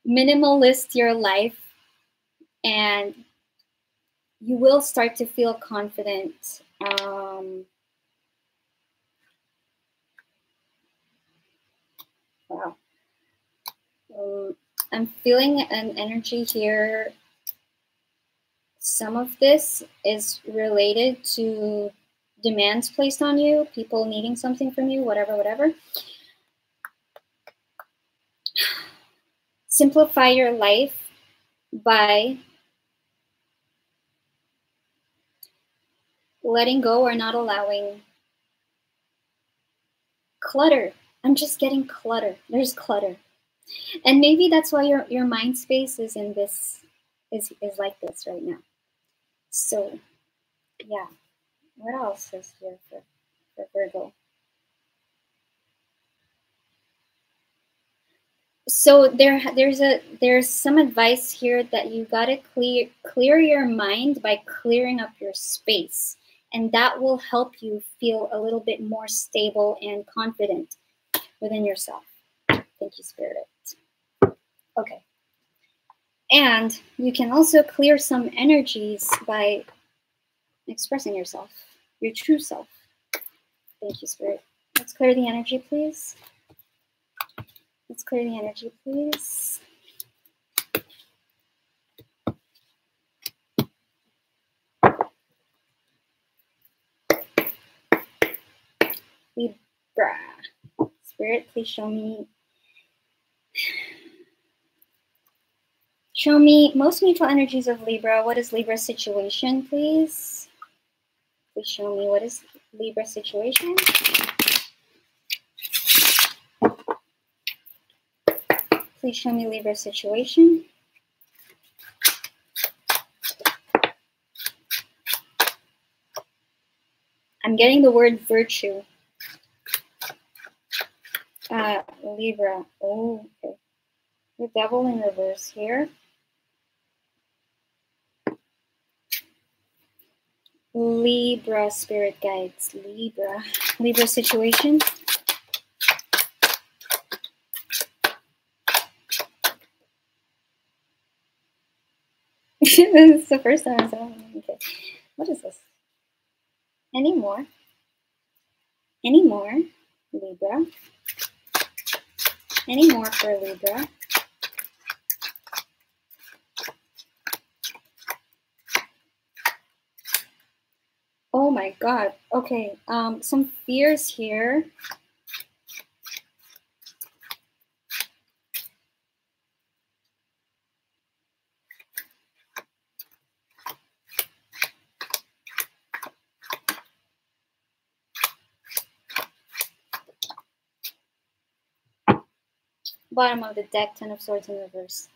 minimalist your life and you will start to feel confident um, wow. Um, i'm feeling an energy here some of this is related to demands placed on you, people needing something from you, whatever, whatever. Simplify your life by letting go or not allowing clutter. I'm just getting clutter. There's clutter. And maybe that's why your, your mind space is in this is, is like this right now. So, yeah. What else is here for, for Virgo? So there, there's a there's some advice here that you gotta clear clear your mind by clearing up your space, and that will help you feel a little bit more stable and confident within yourself. Thank you, Spirit. Okay. And you can also clear some energies by expressing yourself, your true self. Thank you, Spirit. Let's clear the energy, please. Let's clear the energy, please. Libra. Spirit, please show me Show me most mutual energies of Libra. What is Libra's situation, please? Please show me what is Libra's situation. Please show me Libra's situation. I'm getting the word virtue. Uh, Libra. Oh, okay. The devil in reverse here. Libra spirit guides. Libra. Libra situation. this is the first time I saw Okay. What is this? Any more? Any more? Libra. Any more for Libra? Oh my god. Okay. Um some fears here. Bottom of the deck, Ten of Swords in reverse.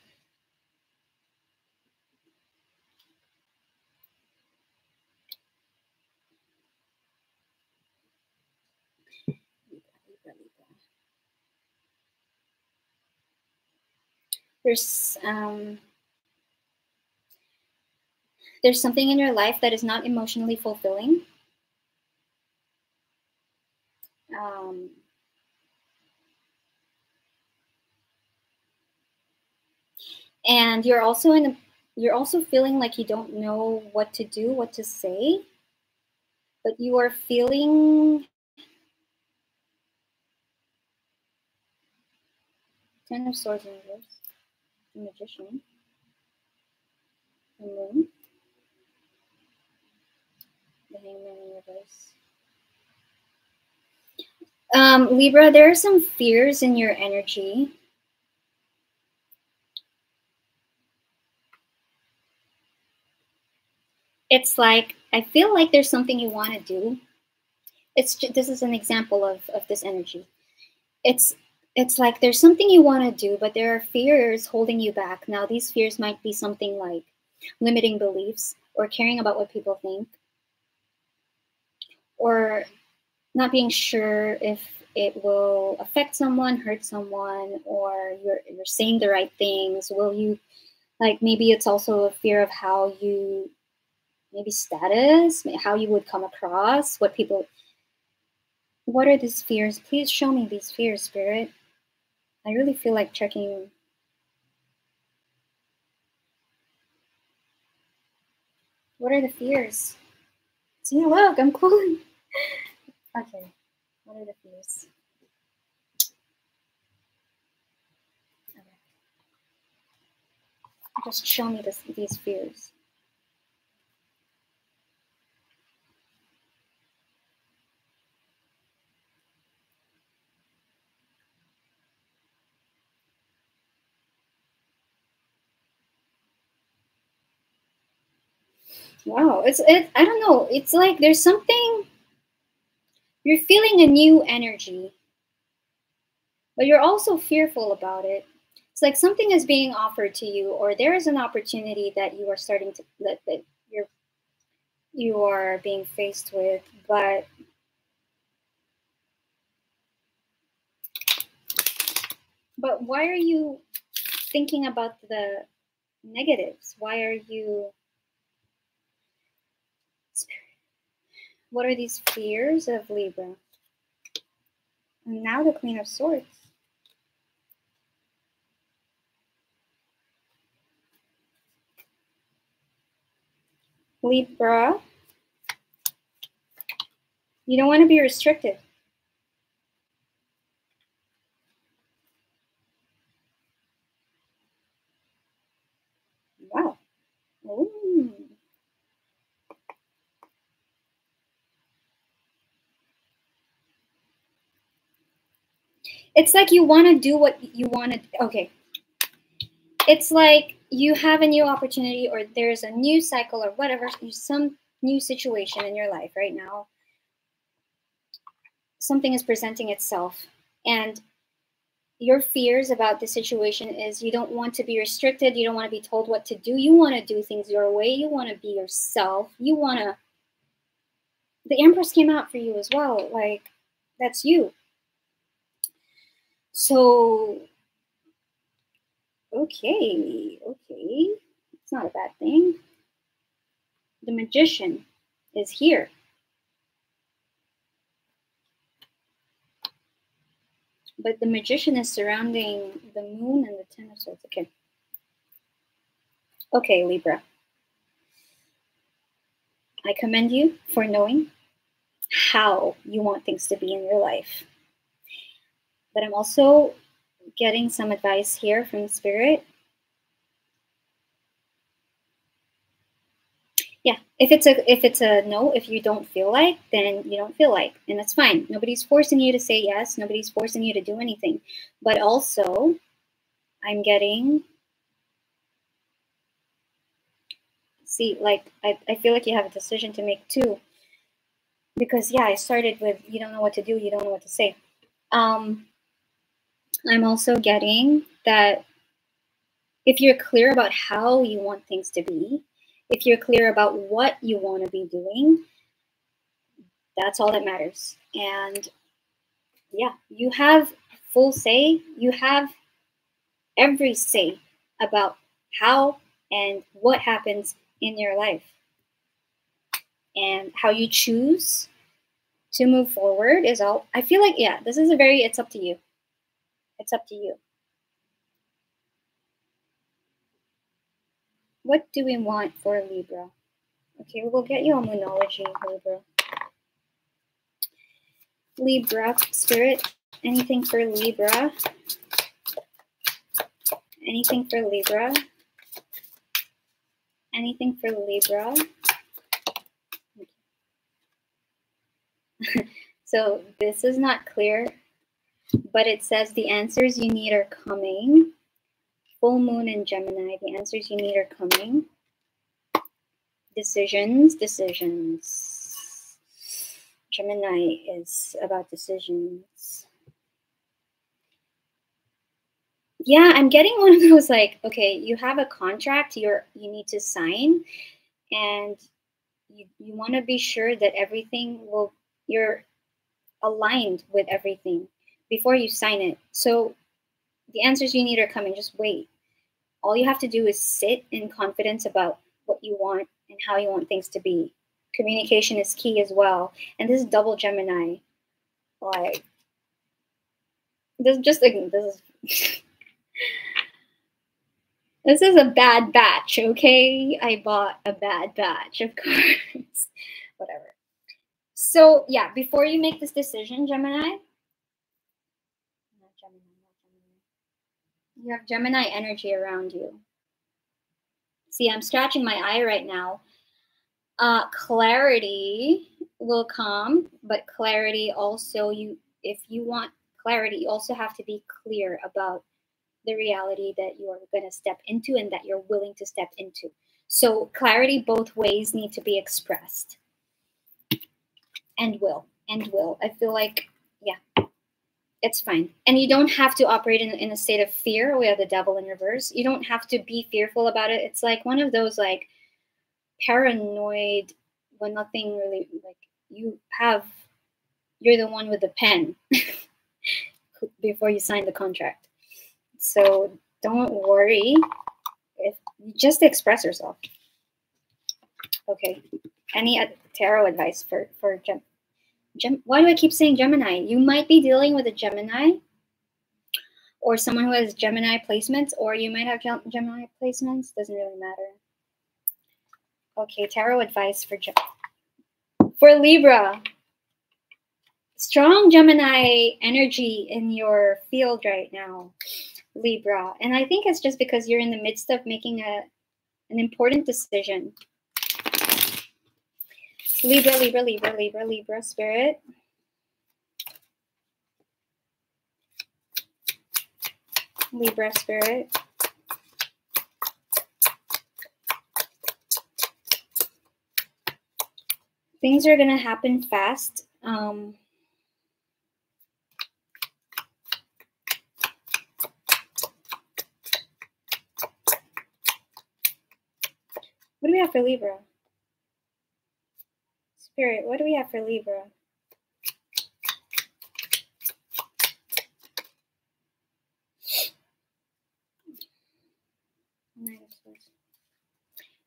There's um, there's something in your life that is not emotionally fulfilling. Um, and you're also in a, you're also feeling like you don't know what to do, what to say, but you are feeling Ten of Swords in reverse, Magician, the Moon, the Hangman in reverse. Um, Libra, there are some fears in your energy it's like I feel like there's something you want to do. It's just, this is an example of of this energy. It's it's like there's something you want to do, but there are fears holding you back. Now these fears might be something like limiting beliefs or caring about what people think or not being sure if it will affect someone, hurt someone, or you're you're saying the right things. Will you like maybe it's also a fear of how you maybe status, how you would come across, what people. What are these fears? Please show me these fears, Spirit. I really feel like checking. What are the fears? See, look, I'm cool. okay, what are the fears? Okay. Just show me this, these fears. Wow, it's it. I don't know. It's like there's something. You're feeling a new energy, but you're also fearful about it. It's like something is being offered to you, or there is an opportunity that you are starting to that, that you're you are being faced with, but but why are you thinking about the negatives? Why are you What are these fears of Libra? And now the Queen of Swords. Libra, you don't want to be restricted. Wow. Ooh. It's like you want to do what you want to okay. It's like you have a new opportunity or there's a new cycle or whatever some new situation in your life right now. Something is presenting itself and your fears about the situation is you don't want to be restricted you don't want to be told what to do you want to do things your way you want to be yourself you want to the empress came out for you as well like that's you so okay okay it's not a bad thing the magician is here but the magician is surrounding the moon and the ten of swords. Okay. Okay, Libra. I commend you for knowing how you want things to be in your life. But I'm also getting some advice here from Spirit. Yeah if it's a if it's a no if you don't feel like then you don't feel like and that's fine. Nobody's forcing you to say yes. Nobody's forcing you to do anything. But also i'm getting see like i, I feel like you have a decision to make too. Because yeah i started with you don't know what to do you don't know what to say. Um i'm also getting that if you're clear about how you want things to be if you're clear about what you want to be doing, that's all that matters. And yeah, you have full say, you have every say about how and what happens in your life and how you choose to move forward is all i feel like yeah this is a very it's up to you it's up to you What do we want for Libra? Okay, we'll get you on Moonology, Libra. Libra, Spirit, anything for Libra? Anything for Libra? Anything for Libra? so this is not clear, but it says the answers you need are coming full moon in Gemini, the answers you need are coming. Decisions, decisions. Gemini is about decisions. Yeah, I'm getting one of those like, okay, you have a contract you're you need to sign and you, you want to be sure that everything will you're aligned with everything before you sign it. So the answers you need are coming. Just wait. All you have to do is sit in confidence about what you want and how you want things to be. Communication is key as well. And this is double Gemini. Like, this just like this is. this is a bad batch, okay? I bought a bad batch of cards. Whatever. So, yeah, before you make this decision, Gemini, You have Gemini energy around you. See, I'm scratching my eye right now. Uh, clarity will come, but clarity also you if you want clarity, you also have to be clear about the reality that you are going to step into and that you're willing to step into. So clarity both ways need to be expressed. And will. And will. I feel like, yeah, it's fine. And you don't have to operate in, in a state of fear. We have the devil in reverse. You don't have to be fearful about it. It's like one of those like paranoid when nothing really like you have you're the one with the pen before you sign the contract. So don't worry. If just express yourself. Okay. Any tarot advice for for Gem- why do I keep saying Gemini? You might be dealing with a Gemini or someone who has Gemini placements, or you might have Gem- Gemini placements. Doesn't really matter. Okay, tarot advice for Gem- for Libra. Strong Gemini energy in your field right now, Libra, and I think it's just because you're in the midst of making a an important decision Libra, Libra, Libra, Libra, Libra, Spirit. Libra spirit. Things are going to happen fast. Um, what do we have for Libra? Spirit, what do we have for Libra?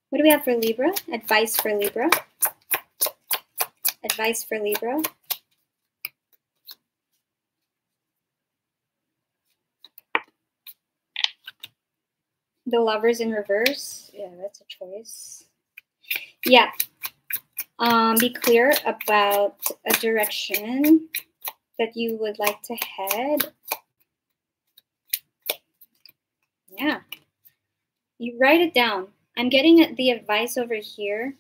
What do we have for Libra? Advice for Libra. Advice for Libra. The lovers in reverse. Yeah, that's a choice. Yeah. Um, be clear about a direction that you would like to head. Yeah. You write it down. I'm getting the advice over here,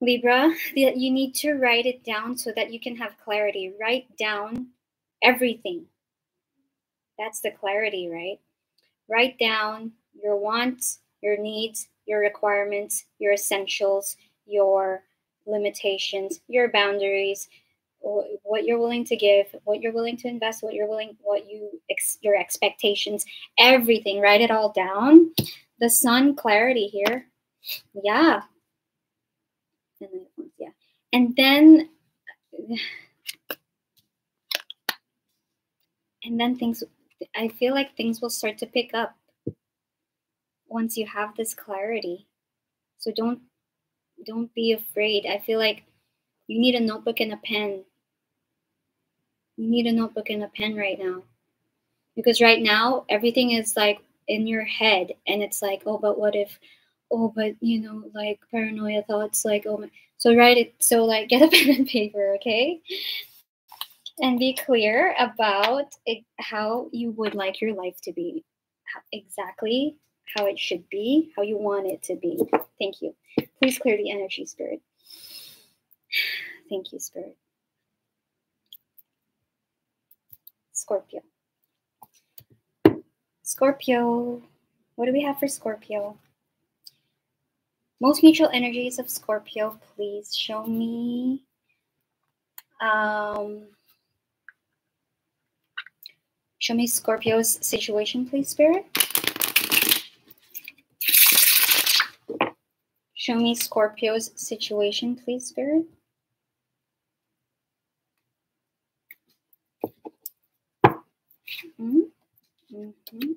Libra, that you need to write it down so that you can have clarity. Write down everything. That's the clarity, right? Write down your wants, your needs, your requirements, your essentials, your limitations, your boundaries, what you're willing to give, what you're willing to invest, what you're willing, what you ex, your expectations, everything. Write it all down. The sun clarity here, yeah. And then, yeah, and then, and then things. I feel like things will start to pick up once you have this clarity. So don't don't be afraid. I feel like you need a notebook and a pen. You need a notebook and a pen right now. Because right now everything is like in your head and it's like, oh, but what if oh, but you know, like paranoia thoughts like oh my so write it so like get a pen and paper, okay? And be clear about it, how you would like your life to be. Exactly how it should be, how you want it to be. Thank you. Please clear the energy, Spirit. Thank you, Spirit. Scorpio. Scorpio. What do we have for Scorpio? Most mutual energies of Scorpio, please show me. Um, show me Scorpio's situation, please, Spirit. Show me Scorpio's situation, please, Spirit. Mm -hmm. Mm -hmm.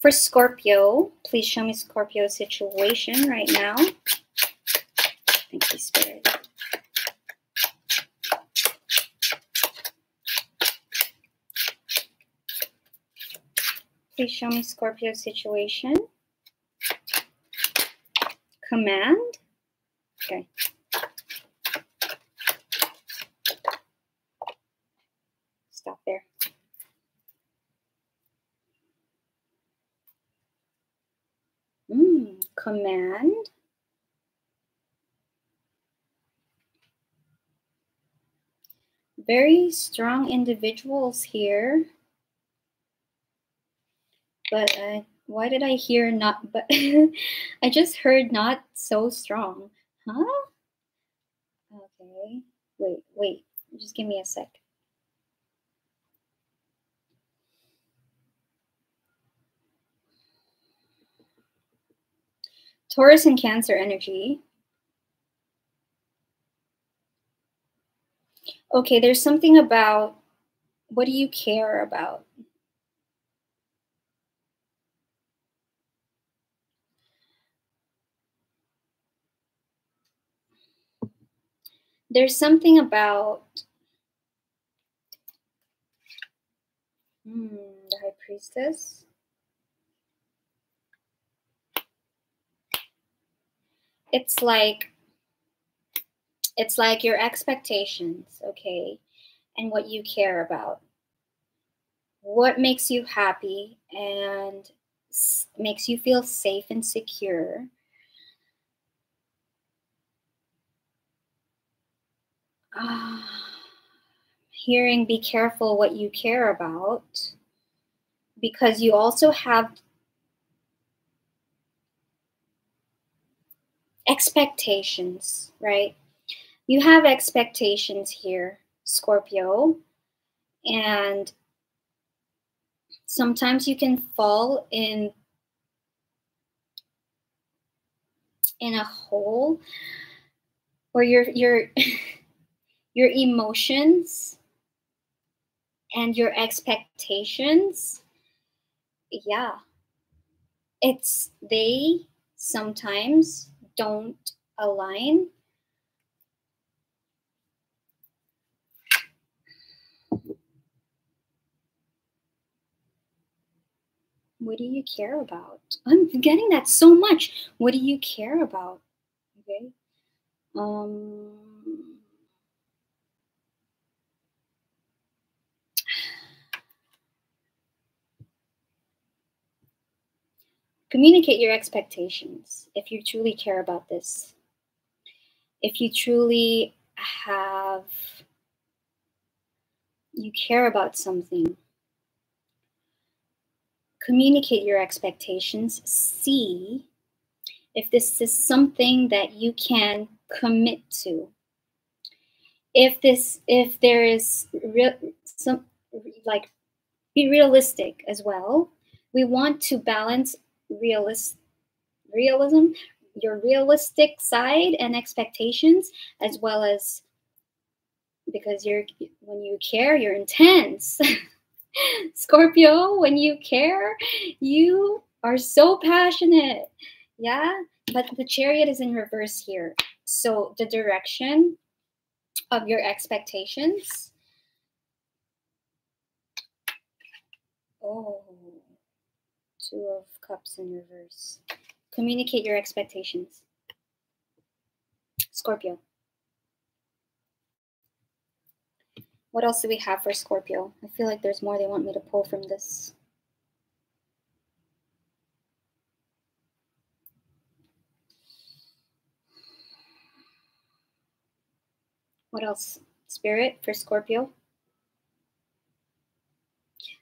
For Scorpio, please show me Scorpio's situation right now. Thank you, Spirit. Please show me Scorpio situation. Command. Okay. Stop there. Mm, command. Very strong individuals here but why did I hear not? But I just heard not so strong, huh? Okay, wait, wait, just give me a sec. Taurus and Cancer energy. Okay, there's something about what do you care about? There's something about hmm, the high priestess. It's like it's like your expectations, okay, and what you care about. What makes you happy and makes you feel safe and secure hearing be careful what you care about because you also have expectations, right? You have expectations here, Scorpio, and sometimes you can fall in in a hole where your your your emotions and your expectations. Yeah. It's they sometimes don't align. What do you care about? I'm getting that so much. What do you care about? Okay. Um communicate your expectations if you truly care about this. If you truly have, you care about something, communicate your expectations. See if this is something that you can commit to. If this, if there is real, some, like, be realistic as well. We want to balance realist realism your realistic side and expectations as well as because you're when you care you're intense. Scorpio when you care you are so passionate. Yeah? But the chariot is in reverse here. So the direction of your expectations. Oh two of Cups in reverse. Communicate your expectations. Scorpio. What else do we have for Scorpio? I feel like there's more they want me to pull from this. What else? Spirit for Scorpio.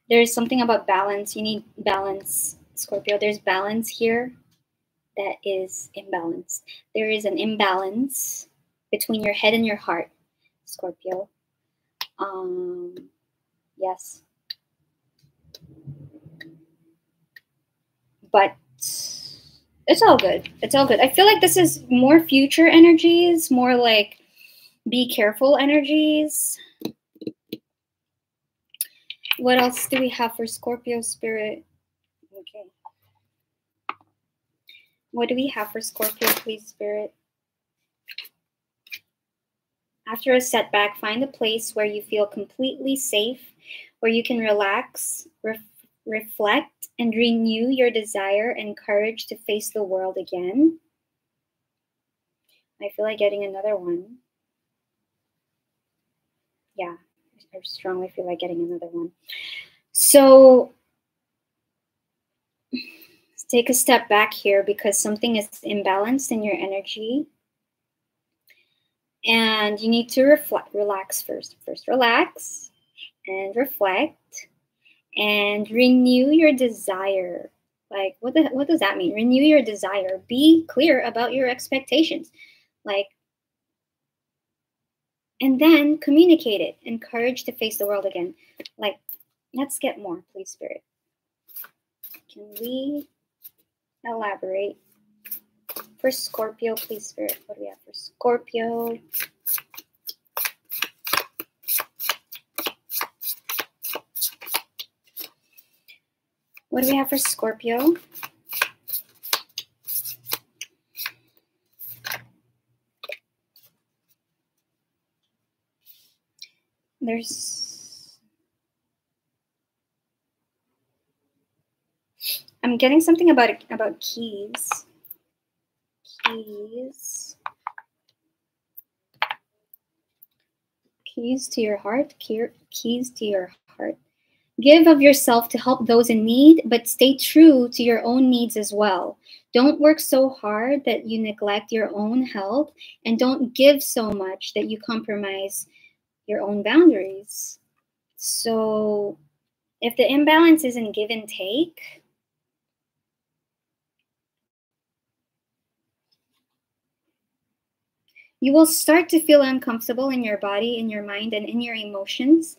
There's something about balance. You need balance Scorpio, there's balance here that is imbalanced. There is an imbalance between your head and your heart, Scorpio. Um, yes. But it's all good. It's all good. I feel like this is more future energies, more like be careful energies. What else do we have for Scorpio spirit? Okay. What do we have for Scorpio, please, Spirit? After a setback, find a place where you feel completely safe, where you can relax, ref reflect, and renew your desire and courage to face the world again. I feel like getting another one. Yeah, I strongly feel like getting another one. So take a step back here because something is imbalanced in your energy. And you need to reflect, relax first. First, relax and reflect and renew your desire. Like, what, the, what does that mean? Renew your desire. Be clear about your expectations. Like, and then communicate it. Encourage to face the world again. Like, let's get more, please, Spirit. Can we elaborate. For Scorpio, please, Spirit, what do we have for Scorpio? What do we have for Scorpio? There's I'm getting something about about keys. Keys. Keys to your heart. Keys to your heart. Give of yourself to help those in need, but stay true to your own needs as well. Don't work so hard that you neglect your own health, and don't give so much that you compromise your own boundaries. So if the imbalance is in give and take, you will start to feel uncomfortable in your body, in your mind, and in your emotions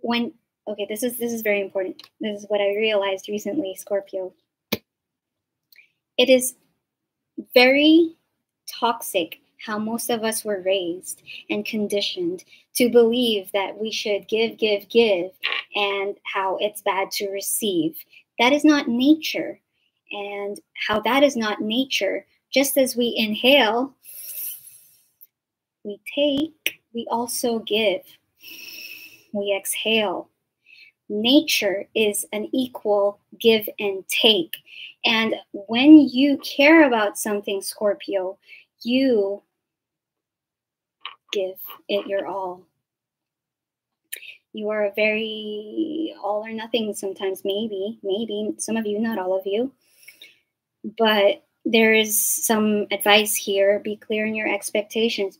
when okay, this is this is very important. This is what I realized recently, Scorpio. It is very toxic how most of us were raised and conditioned to believe that we should give, give, give, and how it's bad to receive. That is not nature. And how that is not nature, just as we inhale, we take, we also give. We exhale. Nature is an equal give and take. And when you care about something, Scorpio, you give it your all. You are a very all or nothing sometimes, maybe, maybe, some of you, not all of you. But there is some advice here. Be clear in your expectations.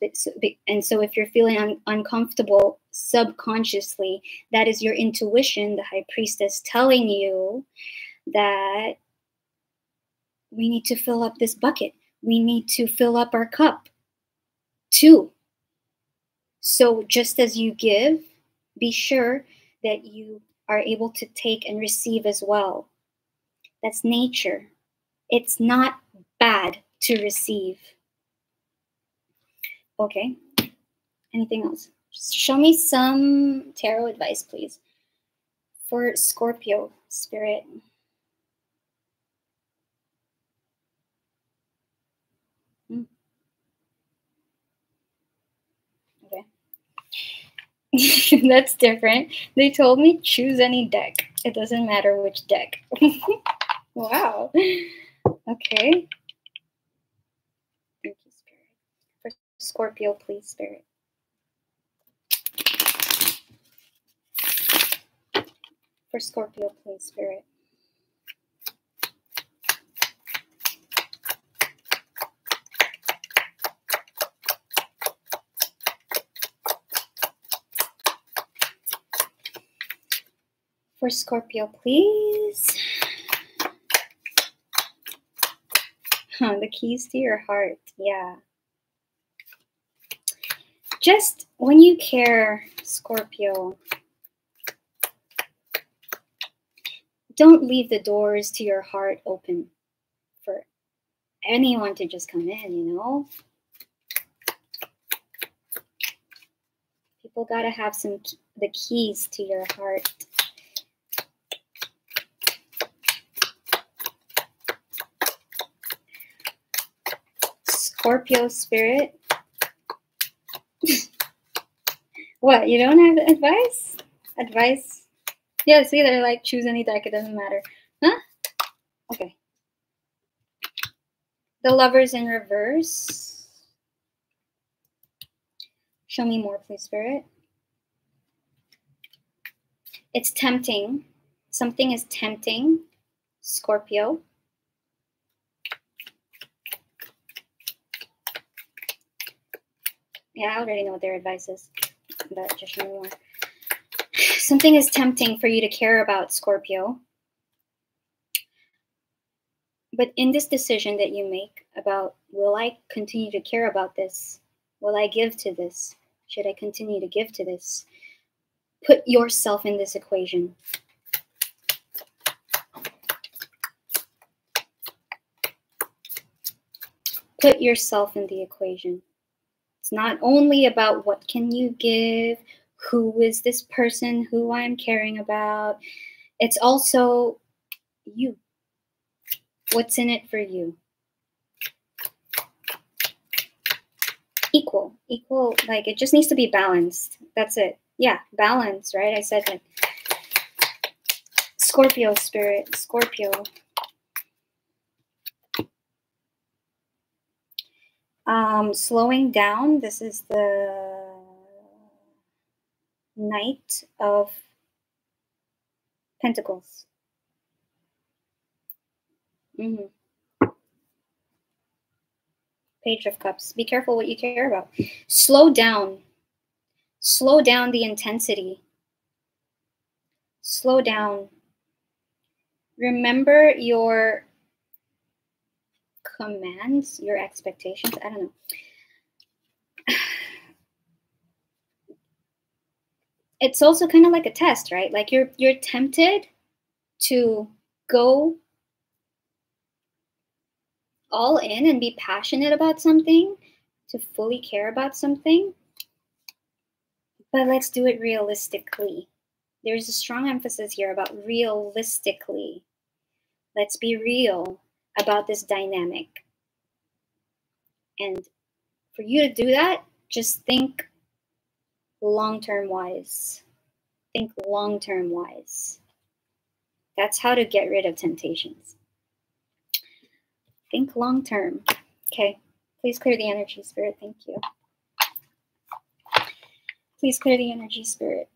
And so if you're feeling un- uncomfortable subconsciously that is your intuition the high priestess telling you that we need to fill up this bucket. We need to fill up our cup too. So just as you give be sure that you are able to take and receive as well. That's nature. It's not bad to receive. Okay. Anything else? Show me some tarot advice, please. For Scorpio spirit. Hmm. Okay. That's different. They told me choose any deck. It doesn't matter which deck. wow. Okay. Scorpio, please, Spirit. For Scorpio, please, Spirit. For Scorpio, please. Huh, the keys to your heart. Yeah just when you care, Scorpio, don't leave the doors to your heart open for anyone to just come in, you know? People got to have some the keys to your heart. Scorpio spirit, what? You don't have advice? Advice? Yeah, see, they're like choose any deck, it doesn't matter. Huh? Okay. The lovers in reverse. Show me more, please, Spirit. It's tempting. Something is tempting. Scorpio. Yeah, I already know what their advice is, just. Something is tempting for you to care about, Scorpio. But in this decision that you make about, will I continue to care about this? Will I give to this? Should I continue to give to this? Put yourself in this equation. Put yourself in the equation not only about what can you give, who is this person who I'm caring about. It's also you. What's in it for you? Equal, equal, like it just needs to be balanced. That's it. Yeah, balance, right? I said like Scorpio spirit, Scorpio. Um, slowing down, this is the Knight of Pentacles. Mm -hmm. Page of Cups. Be careful what you care about. Slow down. Slow down the intensity. Slow down. Remember your commands, your expectations. I don't know. It's also kind of like a test, right? Like you're you're tempted to go all in and be passionate about something, to fully care about something. But let's do it realistically. There's a strong emphasis here about realistically. Let's be real about this dynamic. And for you to do that, just think long term wise. Think long term wise. That's how to get rid of temptations. Think long term. Okay. Please clear the energy, spirit. Thank you. Please clear the energy, spirit.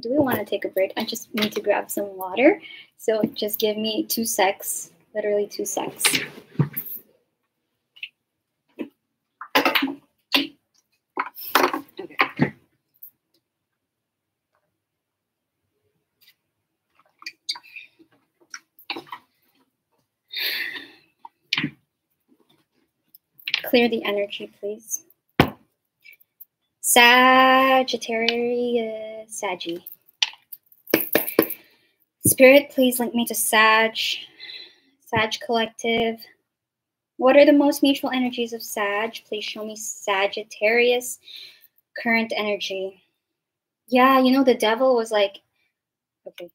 Do we want to take a break? I just need to grab some water. So just give me two secs, literally two secs. Clear the energy, please. Sagittarius, Saggy. Spirit, please link me to Sag, Sag Collective. What are the most mutual energies of Sag? Please show me Sagittarius current energy. Yeah, you know, the devil was like, okay.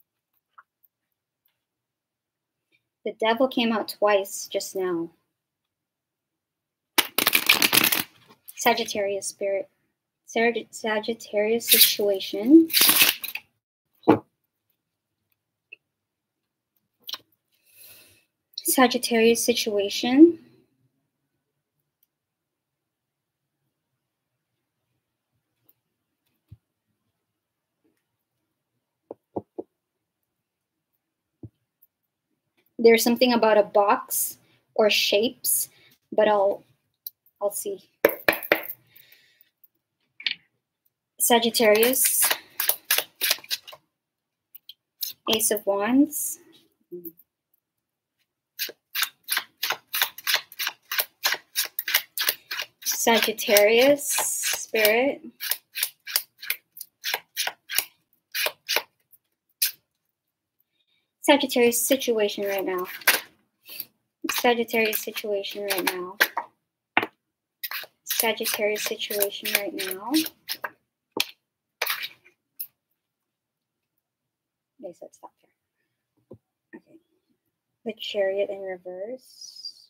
The devil came out twice just now. Sagittarius spirit. Sagittarius situation. Sagittarius situation. There's something about a box or shapes, but I'll I'll see. Sagittarius, Ace of Wands, Sagittarius, Spirit, Sagittarius situation right now. Sagittarius situation right now. Sagittarius situation right now. Okay, so stop here. Okay. The chariot in reverse.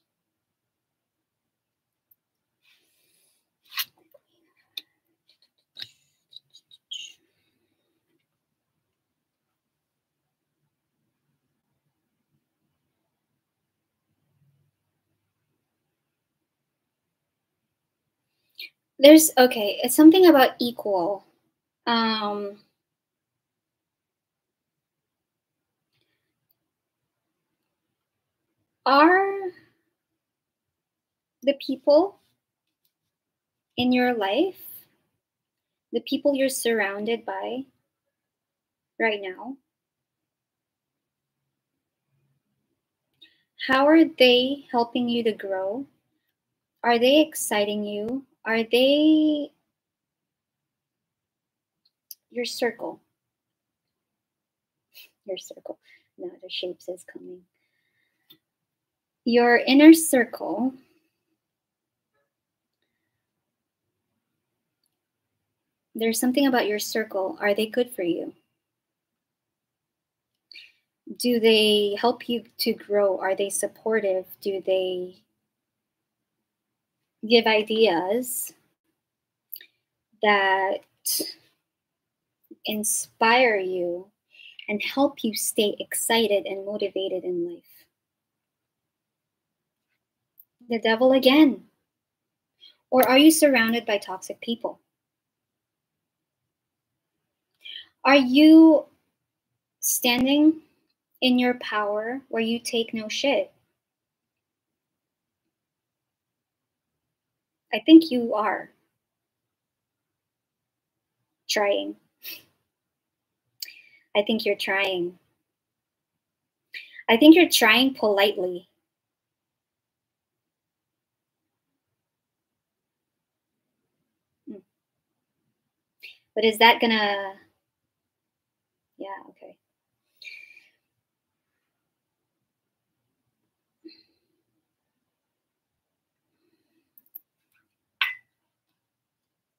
There's okay, it's something about equal. Um are the people in your life, the people you're surrounded by right now, how are they helping you to grow? Are they exciting you? Are they your circle? Your circle. No, the shapes is coming your inner circle there's something about your circle. Are they good for you? Do they help you to grow? Are they supportive? Do they give ideas that inspire you and help you stay excited and motivated in life? The devil again? Or are you surrounded by toxic people? Are you standing in your power where you take no shit? I think you are trying. I think you're trying. I think you're trying politely. Hmm. But is that gonna, yeah, okay.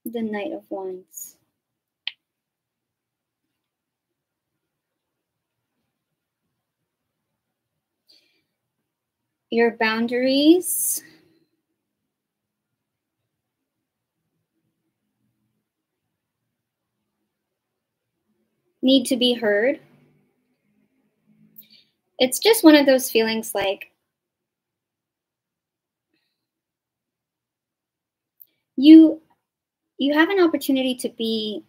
The Knight of Wands. Your boundaries. Need to be heard. It's just one of those feelings like you you have an opportunity to be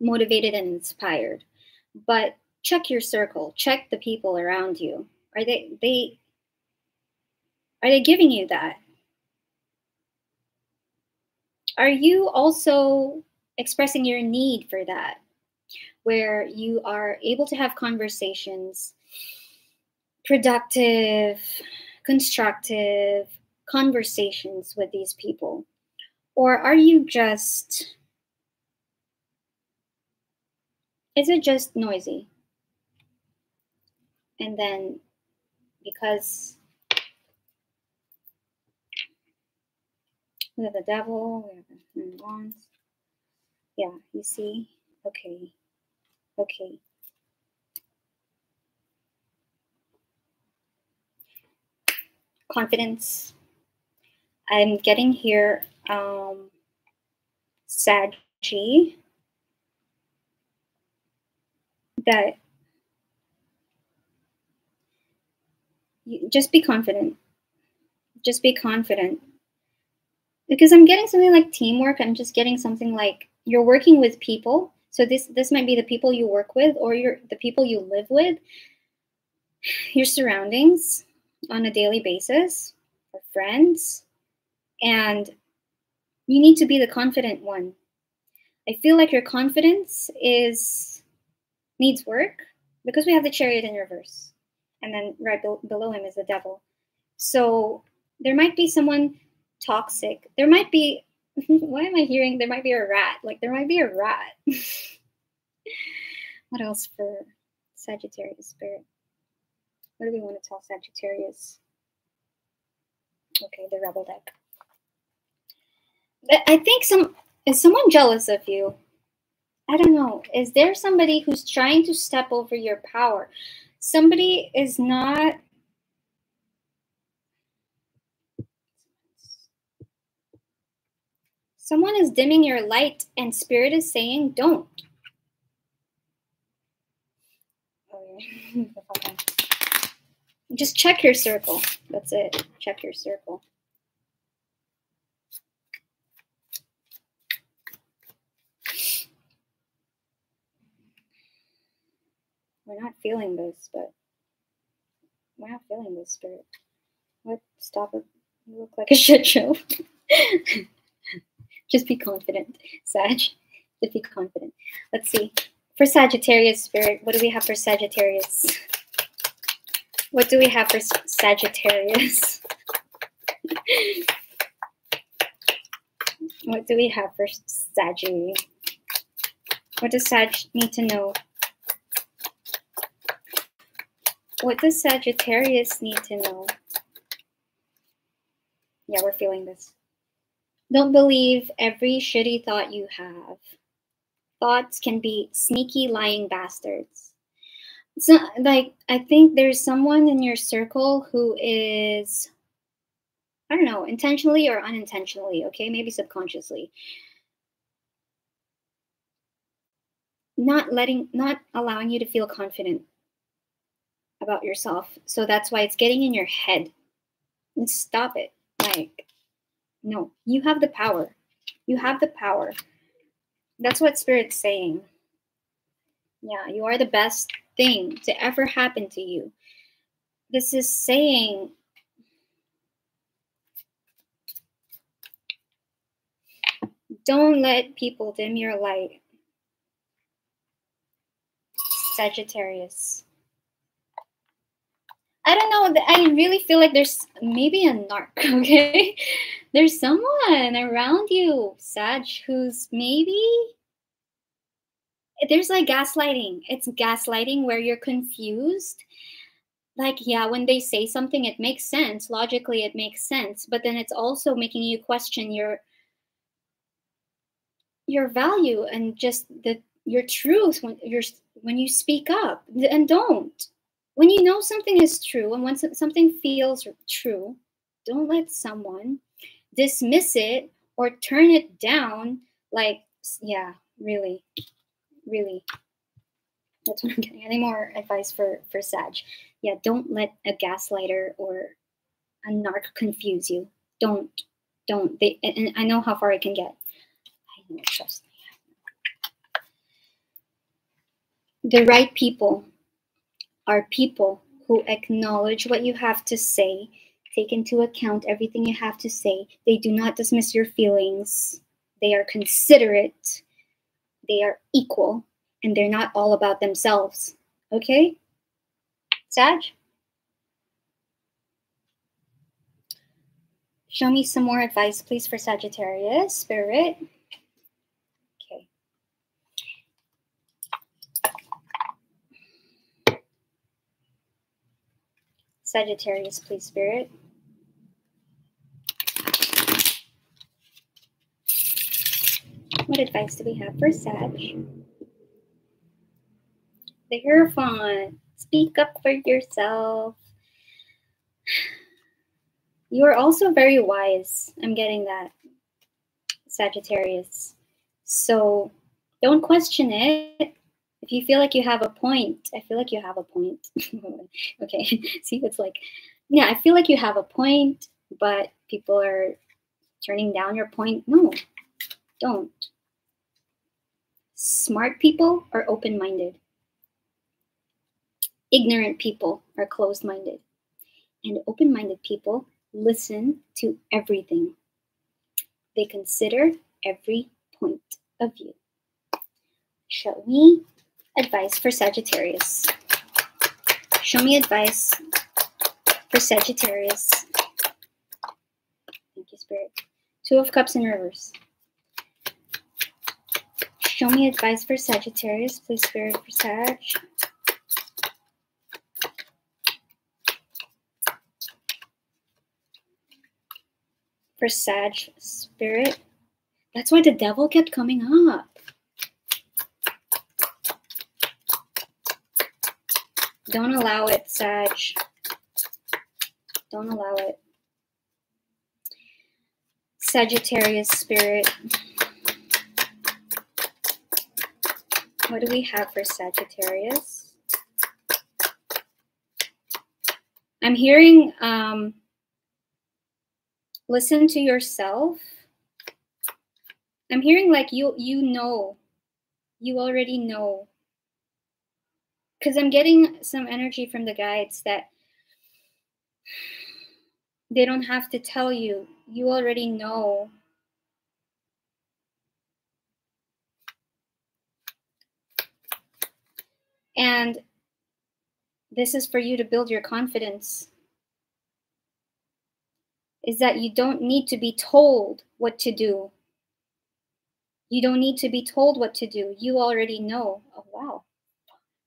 motivated and inspired but check your circle check the people around you. Are they they are they giving you that? Are you also expressing your need for that where you are able to have conversations productive constructive conversations with these people or are you just, is it just noisy? And then because we have the devil, we have the wands. Yeah, you see? Okay. Okay. Confidence. I'm getting here um, Saggy that you, just be confident. Just be confident. Because I'm getting something like teamwork. I'm just getting something like you're working with people. So this this might be the people you work with or your the people you live with, your surroundings on a daily basis, or friends. And you need to be the confident one. I feel like your confidence is needs work because we have the chariot in reverse. And then right be- below him is the devil. So there might be someone toxic. There might be why am I hearing there might be a rat? Like there might be a rat. what else for Sagittarius spirit? What do we want to tell Sagittarius? Okay, the rebel deck. I think some is someone jealous of you. I don't know. Is there somebody who's trying to step over your power? Somebody is not Someone is dimming your light and spirit is saying don't. Just check your circle. That's it. Check your circle. We're not feeling this, but we're not feeling this spirit. What? Stop it. You look like a shit show. Just be confident, Sag. Just be confident. Let's see. For Sagittarius spirit, what do we have for Sagittarius? What do we have for Sagittarius? what do we have for Saggy? What does Sag need to know? What does Sagittarius need to know? Yeah, we're feeling this. Don't believe every shitty thought you have. Thoughts can be sneaky, lying bastards. So, like, I think there's someone in your circle who is, I don't know, intentionally or unintentionally, okay? Maybe subconsciously. Not letting, not allowing you to feel confident about yourself. So that's why it's getting in your head. And stop it. Like, no, you have the power. You have the power. That's what Spirit's saying. Yeah, you are the best thing to ever happen to you. This is saying don't let people dim your light. Sagittarius. I don't know. I really feel like there's maybe a narc, okay? There's someone around you, Sag, who's maybe there's like gaslighting. It's gaslighting where you're confused. Like, yeah, when they say something, it makes sense. Logically, it makes sense. But then it's also making you question your your value and just the your truth when you're when you speak up and don't when you know something is true and when something feels true don't let someone dismiss it or turn it down like yeah really really. That's what i'm getting. Any more advice for for sag? Yeah don't let a gaslighter or a narc confuse you. Don't don't they and i know how far it can get. I don't trust me. The right people are people who acknowledge what you have to say take into account everything you have to say they do not dismiss your feelings they are considerate they are equal and they're not all about themselves. Okay? Sag? Show me some more advice, please, for Sagittarius. Spirit. Okay. Sagittarius, please, Spirit. What advice do we have for Sag? The Hierophant. Speak up for yourself. You are also very wise. I'm getting that, Sagittarius. So don't question it. If you feel like you have a point, I feel like you have a point. okay, see, it's like, yeah, I feel like you have a point, but people are turning down your point. No, don't. Smart people are open minded. Ignorant people are closed minded. And open minded people listen to everything. They consider every point of view. Show me advice for Sagittarius. Show me advice for Sagittarius. Thank you, Spirit. Two of Cups in reverse. Show me advice for Sagittarius, please, Spirit for Sag. For Sag Spirit. That's why the devil kept coming up. Don't allow it, Sag. Don't allow it. Sagittarius Spirit. What do we have for Sagittarius? I'm hearing um, listen to yourself. I'm hearing like you you know. You already know. Cuz I'm getting some energy from the guides that they don't have to tell you. You already know And this is for you to build your confidence. Is that you don't need to be told what to do. You don't need to be told what to do. You already know. Oh, wow.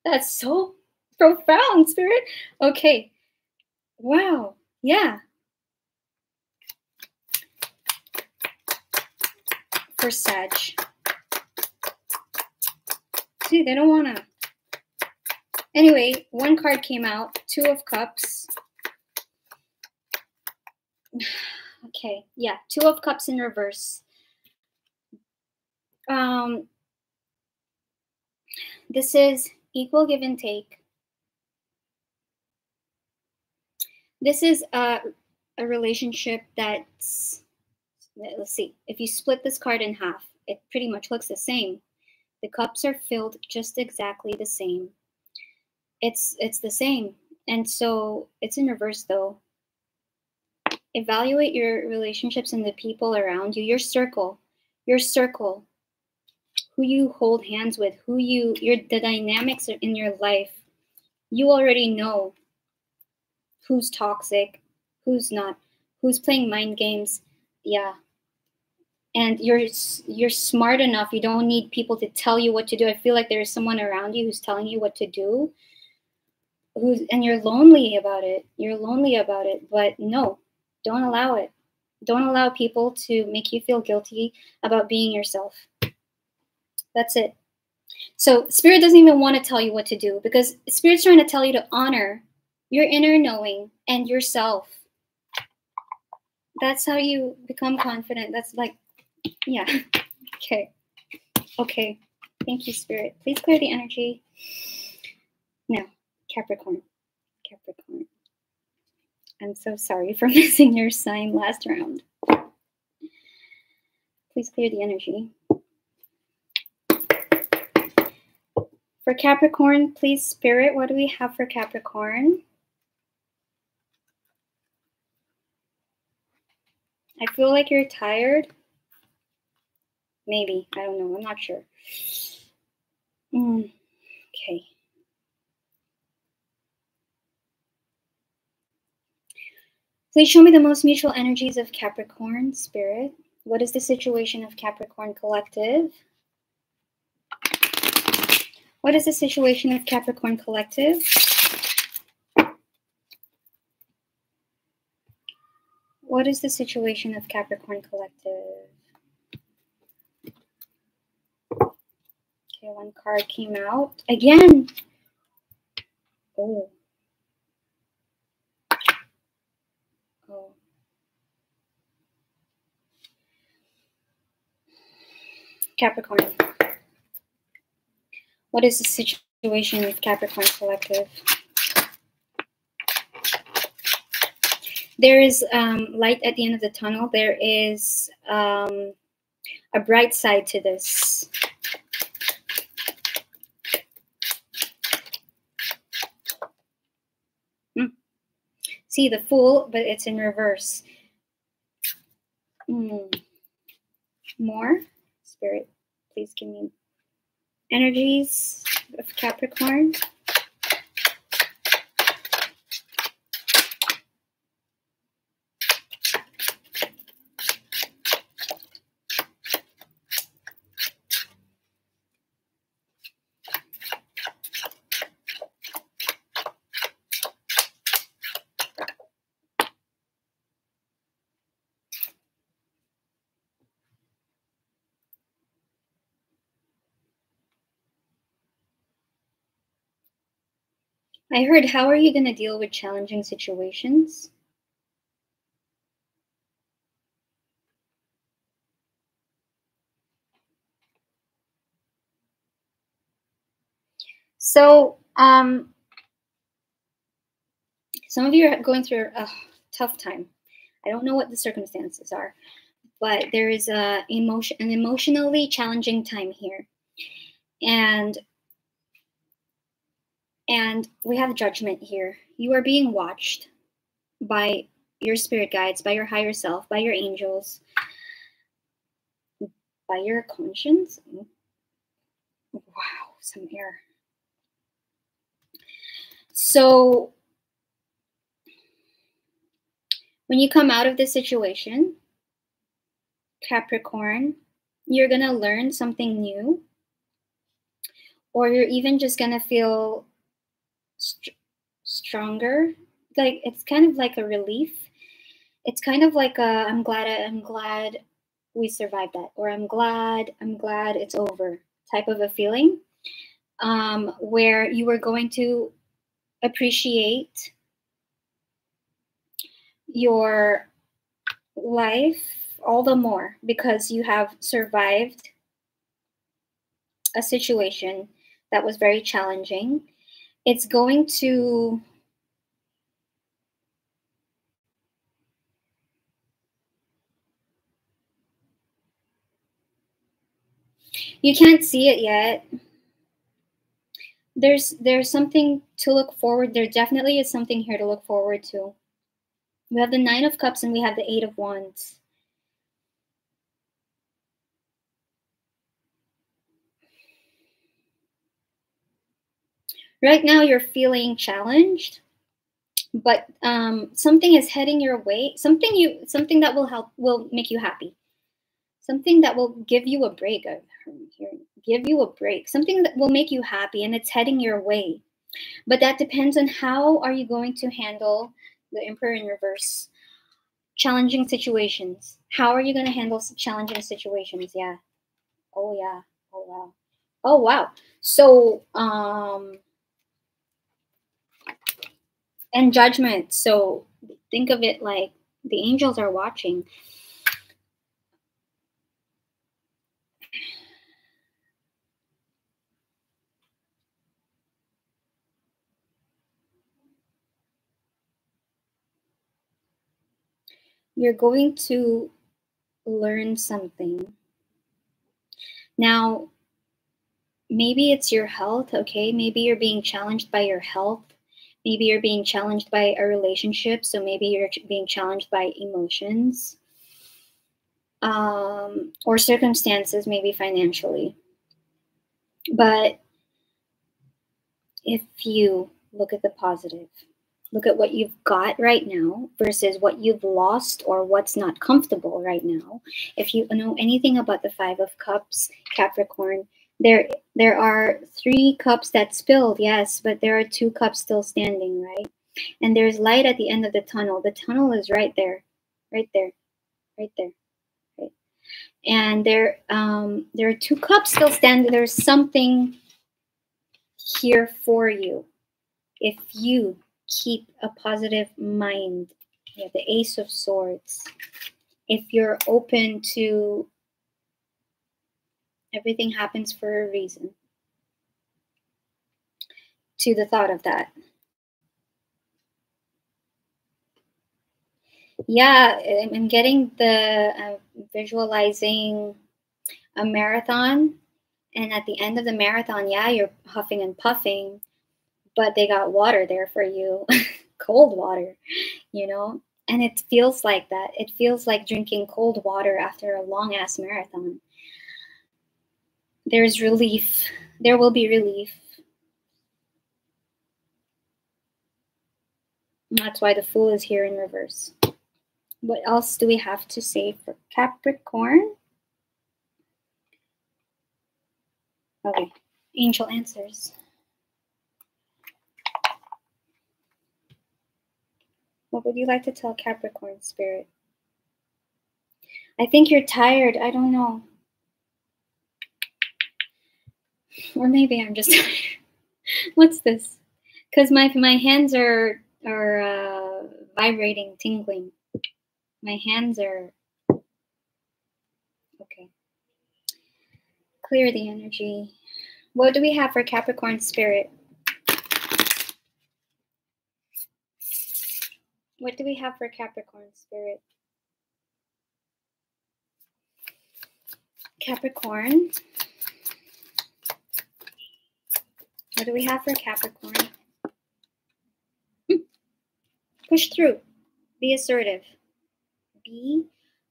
That's so profound, Spirit. Okay. Wow. Yeah. For Sag. See, they don't want to Anyway, one card came out, Two of Cups. Okay, yeah, Two of Cups in reverse. Um, this is equal give and take. This is a, a relationship that's, let's see, if you split this card in half, it pretty much looks the same. The cups are filled just exactly the same. It's it's the same. And so it's in reverse though. Evaluate your relationships and the people around you, your circle, your circle, who you hold hands with, who you your the dynamics are in your life. You already know who's toxic, who's not, who's playing mind games. Yeah. And you're you're smart enough. You don't need people to tell you what to do. I feel like there is someone around you who's telling you what to do. Who's and you're lonely about it. You're lonely about it. But no, don't allow it. Don't allow people to make you feel guilty about being yourself. That's it. So spirit doesn't even want to tell you what to do because spirit's trying to tell you to honor your inner knowing and yourself. That's how you become confident. That's like, yeah. Okay. Okay. Thank you, Spirit. Please clear the energy. Now, Capricorn. Capricorn. I'm so sorry for missing your sign last round. Please clear the energy. For Capricorn, please, Spirit, what do we have for Capricorn? I feel like you're tired. Maybe. I don't know. I'm not sure. Mm, okay. Please show me the most mutual energies of Capricorn spirit. What is the situation of Capricorn collective? What is the situation of Capricorn collective? What is the situation of Capricorn Collective? Okay, one card came out. Again. Oh. Oh. Capricorn. What is the situation with Capricorn Collective? there is um, light at the end of the tunnel. There is um, a bright side to this. Hmm. See the fool, but it's in reverse. Mm. More spirit, please give me energies of Capricorn. I heard, how are you going to deal with challenging situations? So, um, some of you are going through a tough time. I don't know what the circumstances are, but there is a emotion, an emotionally challenging time here. And and we have judgment here. You are being watched by your spirit guides, by your higher self, by your angels, by your conscience. Wow, some air. So, when you come out of this situation, Capricorn, you're going to learn something new, or you're even just going to feel st- stronger. Like it's kind of like a relief. It's kind of like a I'm glad I'm glad we survived that, or I'm glad I'm glad it's over type of a feeling, um, where you are going to appreciate your life all the more because you have survived a situation that was very challenging it's going to You can't see it yet. There's there's something to look forward. There definitely is something here to look forward to. We have the Nine of Cups and we have the Eight of Wands. Right now, you're feeling challenged, but um, something is heading your way. Something you, something that will help, will make you happy. Something that will give you a break. Give you a break. Something that will make you happy, and it's heading your way. But that depends on how are you going to handle the Emperor in reverse. Challenging situations. How are you going to handle challenging situations? Yeah. Oh yeah. Oh wow. Oh wow. So um and judgment. So think of it like the angels are watching. You're going to learn something. Now, maybe it's your health, okay? Maybe you're being challenged by your health maybe you're being challenged by a relationship so maybe you're being challenged by emotions um, or circumstances maybe financially. But if you look at the positive look at what you've got right now versus what you've lost or what's not comfortable right now if you know anything about the five of cups capricorn there there are three cups that spilled yes but there are two cups still standing right? And there's light at the end of the tunnel. The tunnel is right there right there right there and there um there are two cups still standing. There's something here for you if you keep a positive mind. Have the ace of swords. If you're open to Everything happens for a reason. To the thought of that. Yeah, I'm getting the uh, visualizing a marathon. And at the end of the marathon, yeah, you're huffing and puffing, but they got water there for you, cold water, you know? And it feels like that. It feels like drinking cold water after a long ass marathon there's relief. There will be relief. That's why the Fool is here in reverse. What else do we have to say for Capricorn? Okay, angel answers. What would you like to tell Capricorn spirit? I think you're tired. I don't know. Or maybe I'm just what's this? Because my my hands are are uh, vibrating, tingling. My hands are okay. Clear the energy. What do we have for Capricorn spirit? What do we have for Capricorn spirit? Capricorn. What do we have for Capricorn? Hmm. Push through. Be assertive. Be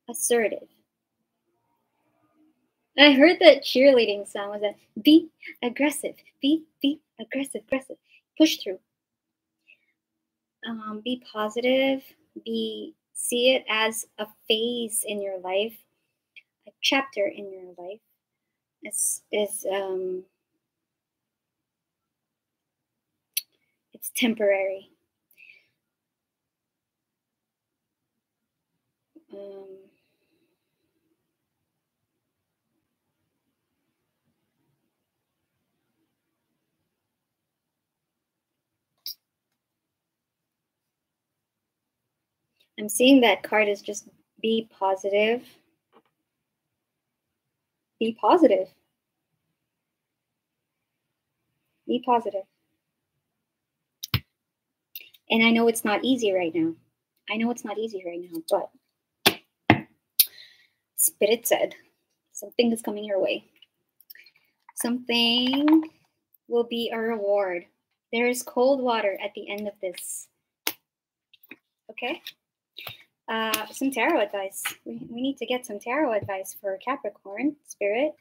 assertive. I heard that cheerleading song was that be aggressive, be be aggressive, aggressive. Push through. Um, be positive. Be see it as a phase in your life, a chapter in your life. Is is um, it's temporary. Um, I'm seeing that card is just be positive. Be positive. Be positive. And I know it's not easy right now. I know it's not easy right now, but Spirit said something is coming your way. Something will be a reward. There is cold water at the end of this. Okay? Uh, some tarot advice. We, we need to get some tarot advice for Capricorn, Spirit.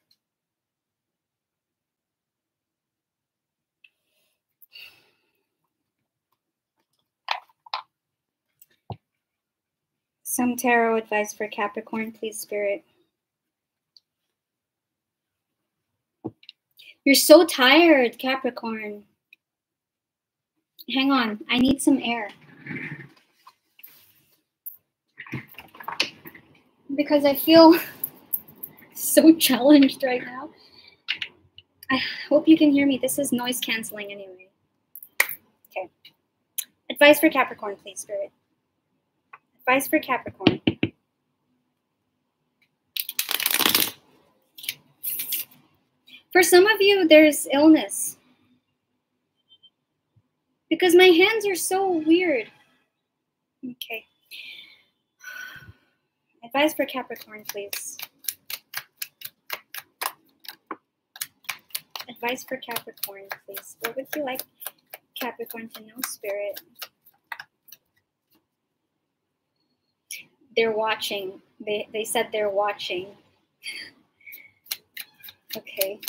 Some tarot advice for Capricorn, please, Spirit. You're so tired, Capricorn. Hang on, I need some air. Because I feel so challenged right now. I hope you can hear me. This is noise canceling anyway. Okay. Advice for Capricorn, please, Spirit. Advice for Capricorn. For some of you, there's illness. Because my hands are so weird. Okay. Advice for Capricorn, please. Advice for Capricorn, please. What would you like Capricorn to know, Spirit? They're watching. They, they said they're watching. okay.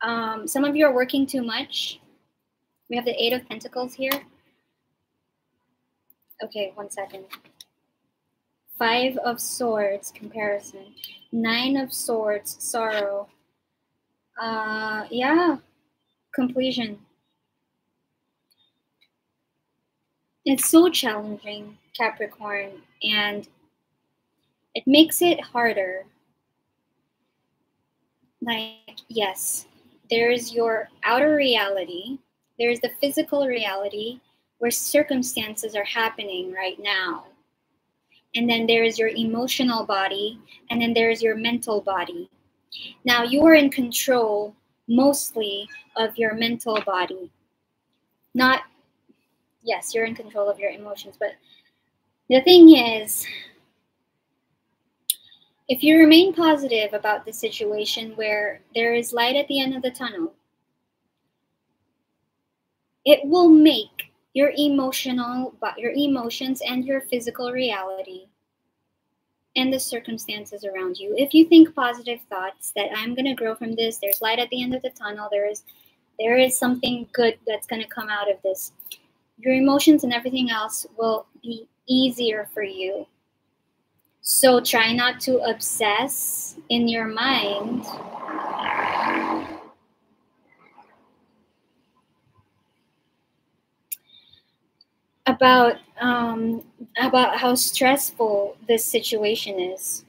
Um, some of you are working too much. We have the Eight of Pentacles here. Okay, one second. Five of Swords, comparison. Nine of Swords, sorrow. Uh, yeah, completion. It's so challenging, Capricorn, and it makes it harder. Like, yes, there's your outer reality, there's the physical reality where circumstances are happening right now. And then there's your emotional body, and then there's your mental body. Now, you are in control mostly of your mental body. Not, yes, you're in control of your emotions, but the thing is, if you remain positive about the situation where there is light at the end of the tunnel, it will make your emotional but your emotions and your physical reality and the circumstances around you. If you think positive thoughts that I'm going to grow from this, there's light at the end of the tunnel, there is there is something good that's going to come out of this. Your emotions and everything else will be easier for you so try not to obsess in your mind about um, about how stressful this situation is.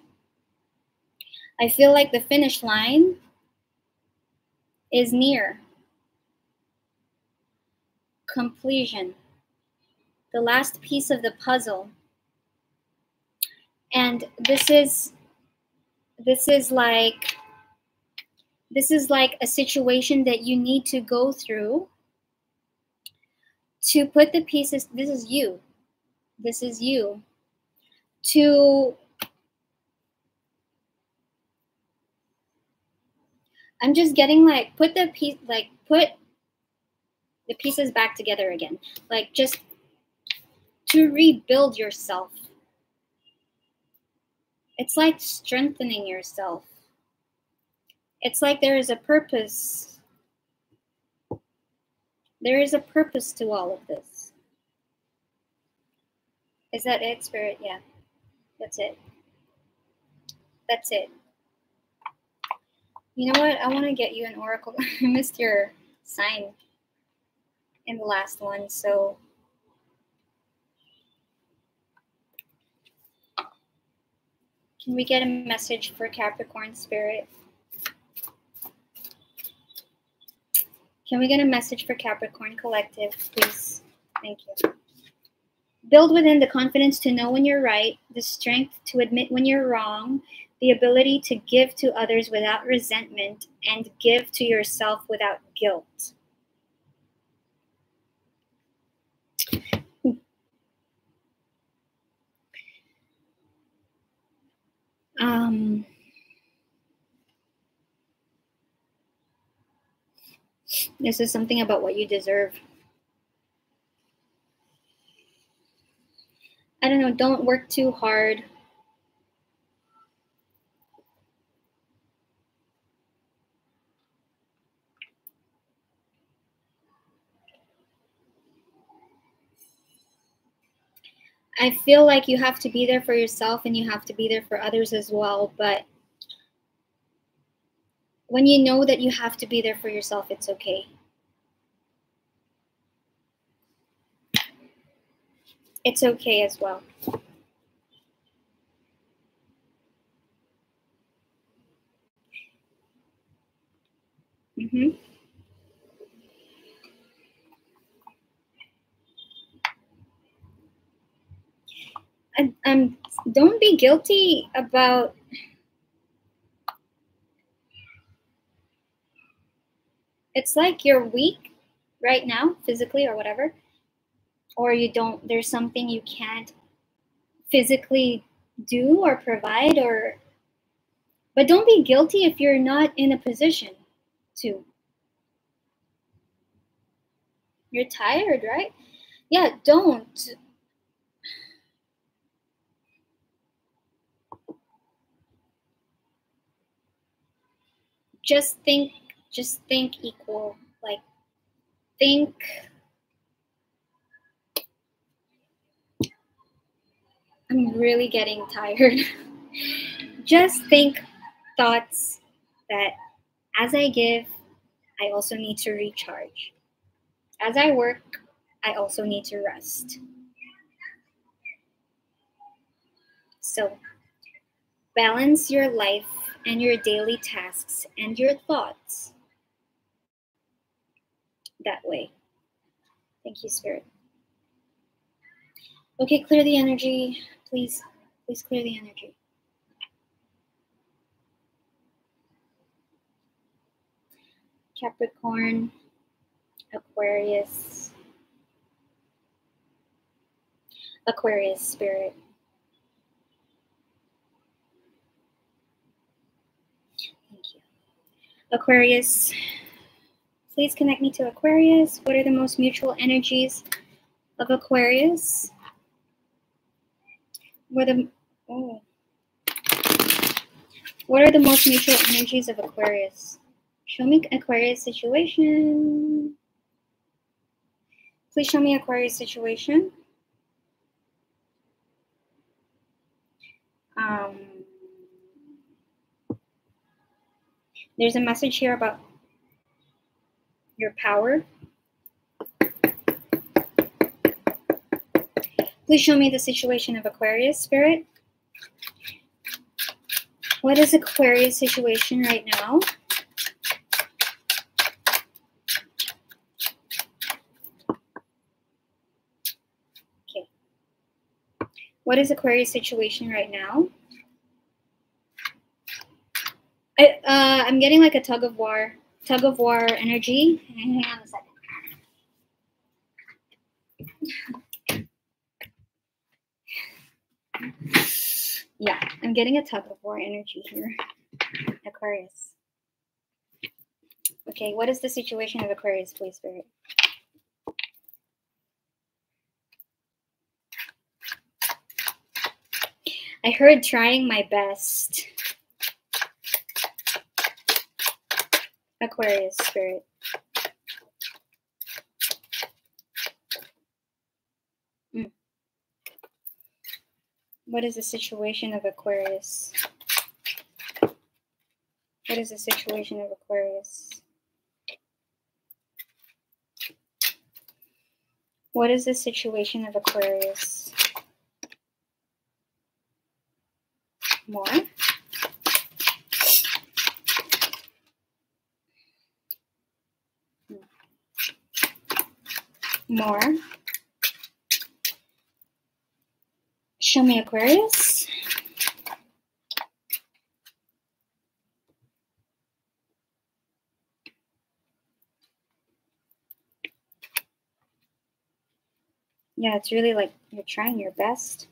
I feel like the finish line is near completion. The last piece of the puzzle and this is this is like this is like a situation that you need to go through to put the pieces this is you this is you to i'm just getting like put the piece like put the pieces back together again like just to rebuild yourself it's like strengthening yourself. It's like there is a purpose. There is a purpose to all of this. Is that it, Spirit? Yeah, that's it. That's it. You know what? I want to get you an oracle. I missed your sign in the last one, so Can we get a message for Capricorn Spirit? Can we get a message for Capricorn Collective, please? Thank you. Build within the confidence to know when you're right, the strength to admit when you're wrong, the ability to give to others without resentment and give to yourself without guilt. Um, this is something about what you deserve. I don't know, don't work too hard. I feel like you have to be there for yourself and you have to be there for others as well. But when you know that you have to be there for yourself, it's okay. It's okay as well. Mm-hmm. And um, don't be guilty about it's like you're weak right now, physically or whatever, or you don't, there's something you can't physically do or provide, or, but don't be guilty if you're not in a position to. You're tired, right? Yeah, don't. Just think just think equal. Like, think. I'm really getting tired. just think thoughts that as I give, I also need to recharge. As I work, I also need to rest. So, balance your life and your daily tasks and your thoughts that way. Thank you, Spirit. Okay, clear the energy. Please, please clear the energy. Capricorn, Aquarius, Aquarius spirit. Thank you. Aquarius, Please connect me to Aquarius. What are the most mutual energies of Aquarius? What are the oh. What are the most mutual energies of Aquarius? Show me Aquarius situation. Please show me Aquarius situation. Um, there's a message here about your power. Please show me the situation of Aquarius spirit. What is Aquarius situation right now? Okay. What is Aquarius situation right now? I, uh, I'm getting like a tug of war tug of war energy. Hang on a second. Yeah, I'm getting a tug of war energy here. Aquarius. Okay, what is the situation of Aquarius, please, Spirit? I heard trying my best. Aquarius spirit. Mm. What is the situation of Aquarius? What is the situation of Aquarius? What is the situation of Aquarius? More? more. Show me Aquarius. Yeah, it's really like you're trying your best.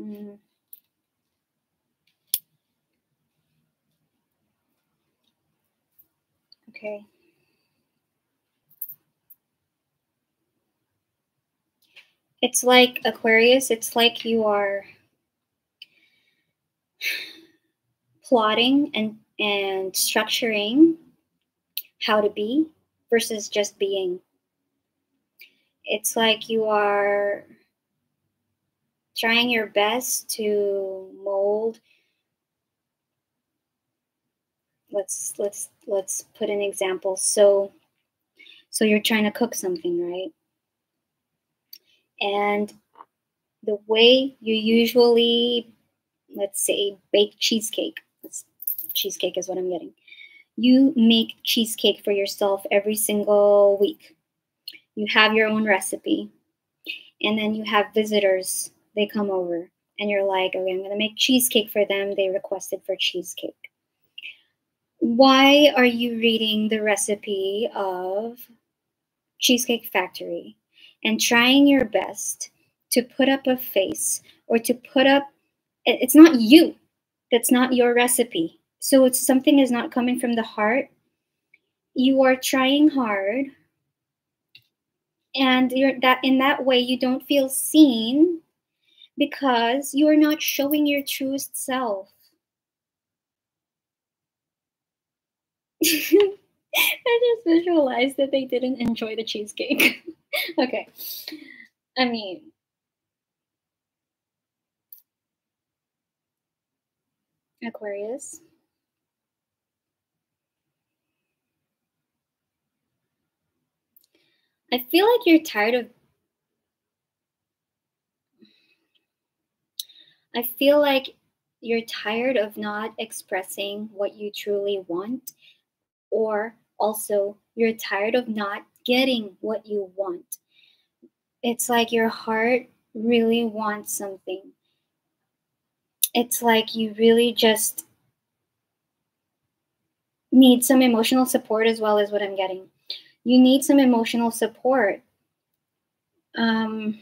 Mm. Okay. It's like Aquarius, it's like you are plotting and and structuring how to be versus just being. It's like you are trying your best to mold let's let's let's put an example so so you're trying to cook something right and the way you usually let's say bake cheesecake cheesecake is what i'm getting. You make cheesecake for yourself every single week. You have your own recipe and then you have visitors they come over and you're like okay i'm going to make cheesecake for them. They requested for cheesecake. Why are you reading the recipe of cheesecake factory and trying your best to put up a face or to put up it's not you that's not your recipe. So it's something is not coming from the heart. You are trying hard and you're that in that way you don't feel seen because you're not showing your truest self. I just visualized that they didn't enjoy the cheesecake. okay. I mean, Aquarius. I feel like you're tired of. I feel like you're tired of not expressing what you truly want, or also you're tired of not getting what you want. It's like your heart really wants something. It's like you really just need some emotional support as well as what I'm getting. You need some emotional support. Um,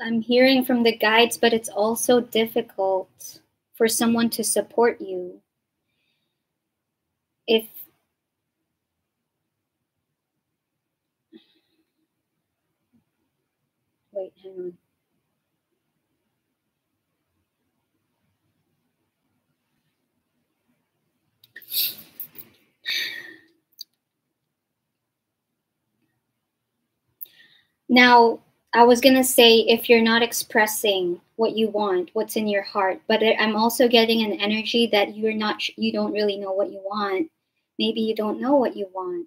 I'm hearing from the guides, but it's also difficult for someone to support you. If wait, hang on. Now, I was going to say if you're not expressing what you want, what's in your heart, but I'm also getting an energy that you're not you don't really know what you want. Maybe you don't know what you want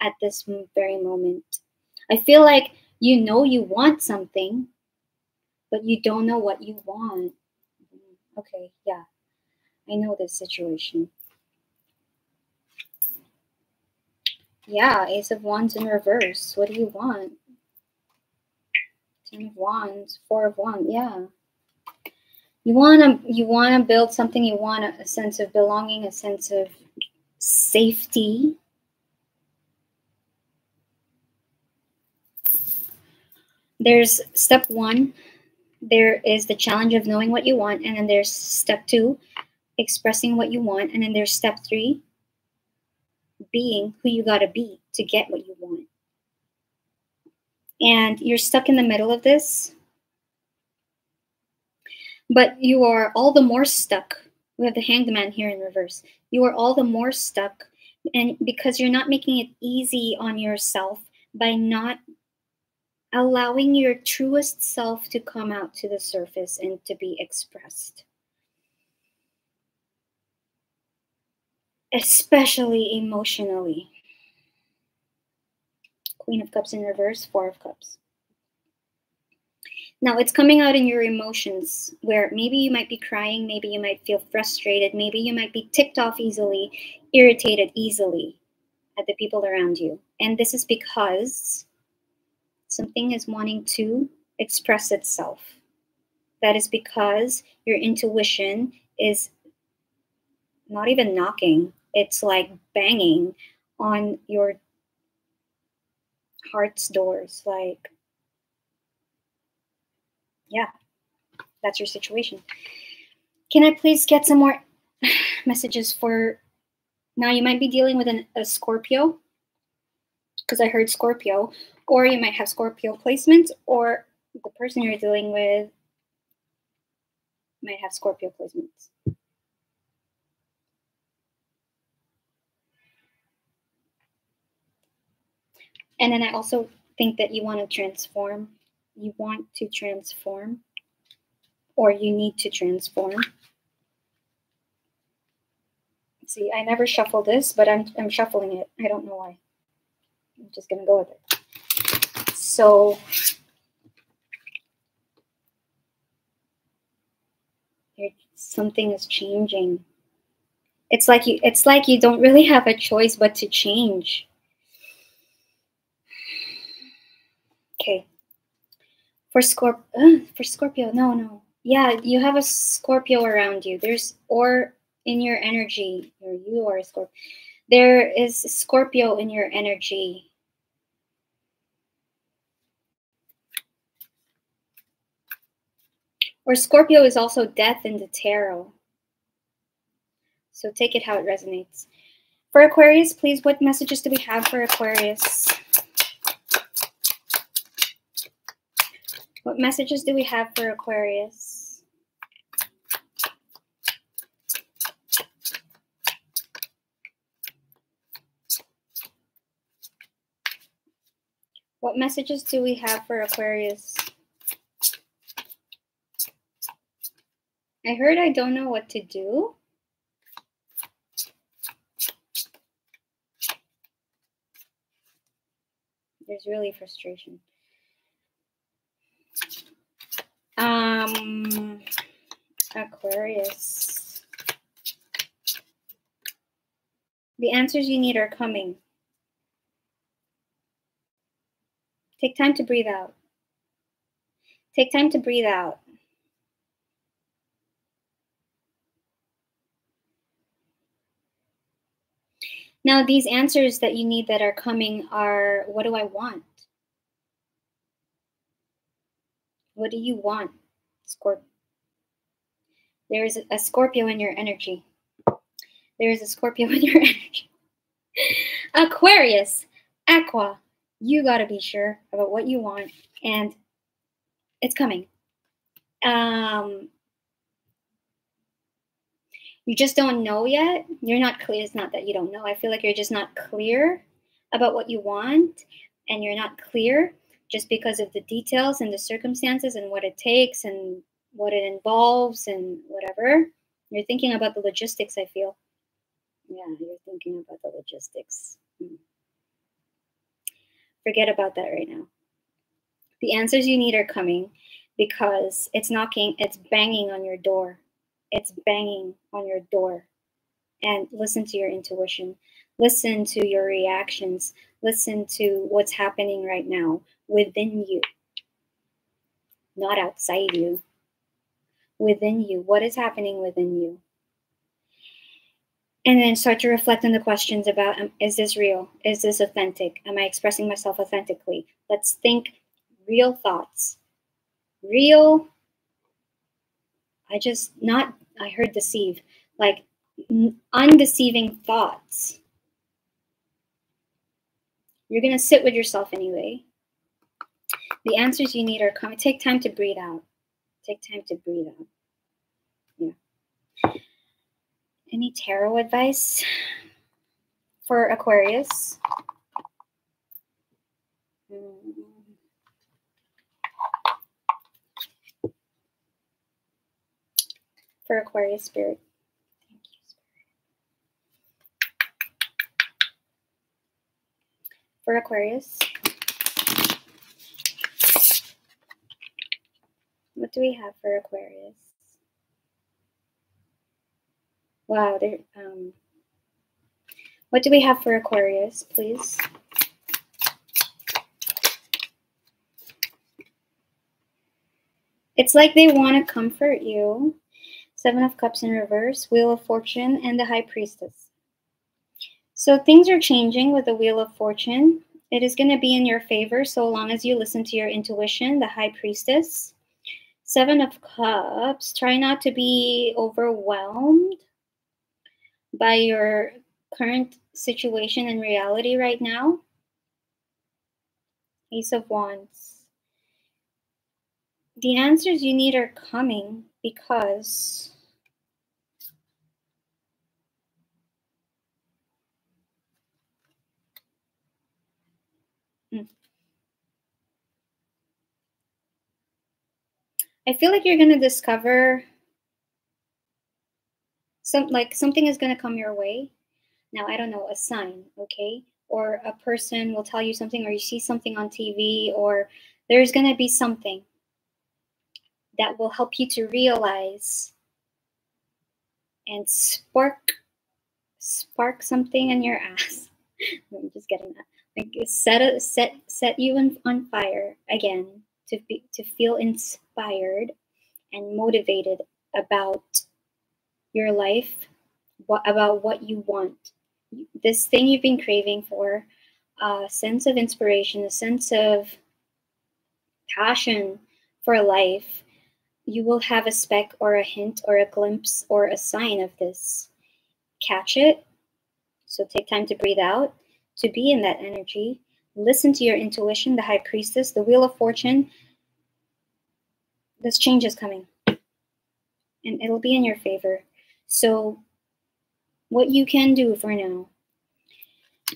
at this very moment. I feel like you know you want something, but you don't know what you want. Mm, okay, yeah. I know this situation. Yeah, Ace of Wands in reverse. What do you want? Ten of Wands, Four of Wands. Yeah. You wanna you wanna build something. You want a, a sense of belonging, a sense of safety. There's step one. There is the challenge of knowing what you want, and then there's step two, expressing what you want, and then there's step three, being who you gotta be to get what you want and you're stuck in the middle of this, but you are all the more stuck. We have the hanged man here in reverse. You are all the more stuck, and because you're not making it easy on yourself by not allowing your truest self to come out to the surface and to be expressed. Especially emotionally. Queen of Cups in reverse, Four of Cups. Now it's coming out in your emotions where maybe you might be crying, maybe you might feel frustrated, maybe you might be ticked off easily, irritated easily at the people around you. And this is because something is wanting to express itself. That is because your intuition is not even knocking, it's like banging on your heart's doors. Like, yeah, that's your situation. Can I please get some more messages for now? You might be dealing with an, a Scorpio because I heard Scorpio, or you might have Scorpio placements, or the person you're dealing with might have Scorpio placements. And then I also think that you want to transform. You want to transform, or you need to transform. See, I never shuffle this, but I'm, I'm shuffling it. I don't know why. I'm just going to go with it. So, something is changing. It's like you it's like you don't really have a choice but to change. Okay. For Scorp for Scorpio, no, no. Yeah, you have a Scorpio around you. There's or in your energy, or you are a Scorpio. There is Scorpio in your energy. Or Scorpio is also death in the tarot. So take it how it resonates. For Aquarius, please, what messages do we have for Aquarius? What messages do we have for Aquarius? What messages do we have for Aquarius? I heard I don't know what to do. There's really frustration. Um, Aquarius. The answers you need are coming. Take time to breathe out. Take time to breathe out. Now, these answers that you need that are coming are what do I want? What do you want, Scorpio? There is a Scorpio in your energy. There is a Scorpio in your energy. Aquarius, Aqua, you got to be sure about what you want, and it's coming. Um, you just don't know yet. You're not clear. It's not that you don't know. I feel like you're just not clear about what you want, and you're not clear just because of the details and the circumstances and what it takes and what it involves and whatever. You're thinking about the logistics, I feel. Yeah, you're thinking about the logistics. Hmm. Forget about that right now. The answers you need are coming because it's knocking, it's banging on your door it's banging on your door. And listen to your intuition. Listen to your reactions. Listen to what's happening right now within you, not outside you. Within you. What is happening within you? And then start to reflect on the questions about um, is this real? Is this authentic? Am I expressing myself authentically? Let's think real thoughts. Real I just not I heard deceive, like undeceiving thoughts. You're going to sit with yourself anyway. The answers you need are coming. Take time to breathe out. Take time to breathe out. Yeah. Any tarot advice for Aquarius? Mm. For Aquarius Spirit. Thank you, Spirit. For Aquarius, what do we have for Aquarius? Wow, there. Um, what do we have for Aquarius, please? It's like they want to comfort you. Seven of Cups in reverse, Wheel of Fortune, and the High Priestess. So things are changing with the Wheel of Fortune. it is going to be in your favor so long as you listen to your intuition, the high priestess. Seven of Cups, try not to be overwhelmed by your current situation and reality right now. Ace of Wands. The answers you need are coming because I feel like you're going to discover some like something is going to come your way. Now, I don't know, a sign, okay? Or a person will tell you something or you see something on TV or there's going to be something that will help you to realize and spark spark something in your ass. I'm just getting that. Like set a, set set you in, on fire again to be to feel inspired and motivated about your life, what about what you want. This thing you've been craving for, a sense of inspiration, a sense of passion for life, you will have a speck or a hint or a glimpse or a sign of this. Catch it. So take time to breathe out, to be in that energy. Listen to your intuition, the high priestess, the wheel of fortune. This change is coming. And it'll be in your favor. So what you can do for now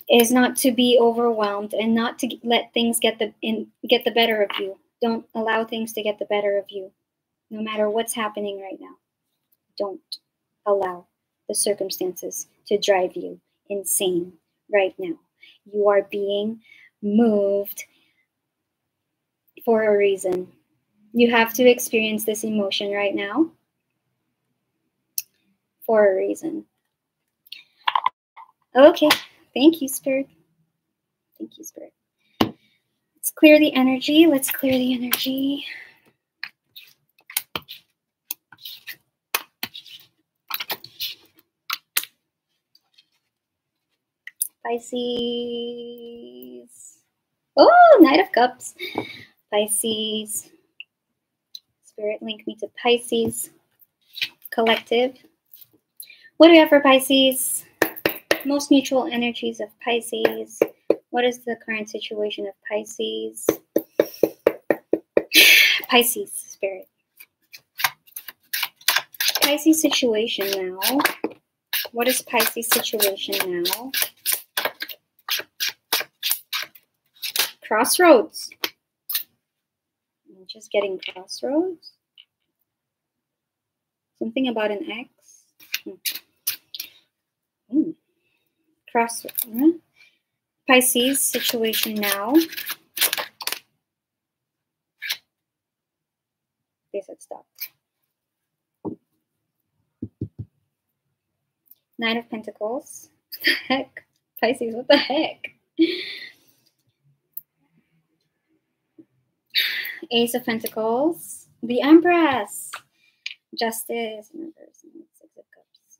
is not to be overwhelmed and not to let things get the in, get the better of you. Don't allow things to get the better of you no matter what's happening right now. Don't allow the circumstances to drive you insane right now. You are being moved for a reason. You have to experience this emotion right now for a reason. Okay, thank you, Spirit. Thank you, Spirit. Let's clear the energy. Let's clear the energy. Pisces. Oh, Knight of Cups. Pisces. Spirit link me to Pisces. Collective. What do we have for Pisces? Most mutual energies of Pisces. What is the current situation of Pisces? Pisces spirit. Pisces situation now. What is Pisces situation now? Crossroads. I'm just getting crossroads. Something about an X. Hmm. Hmm. Cross Pisces situation now. They said stop. Nine of Pentacles. What the heck? Pisces, what the heck? Ace of Pentacles, the Empress, Justice, and Six of Cups.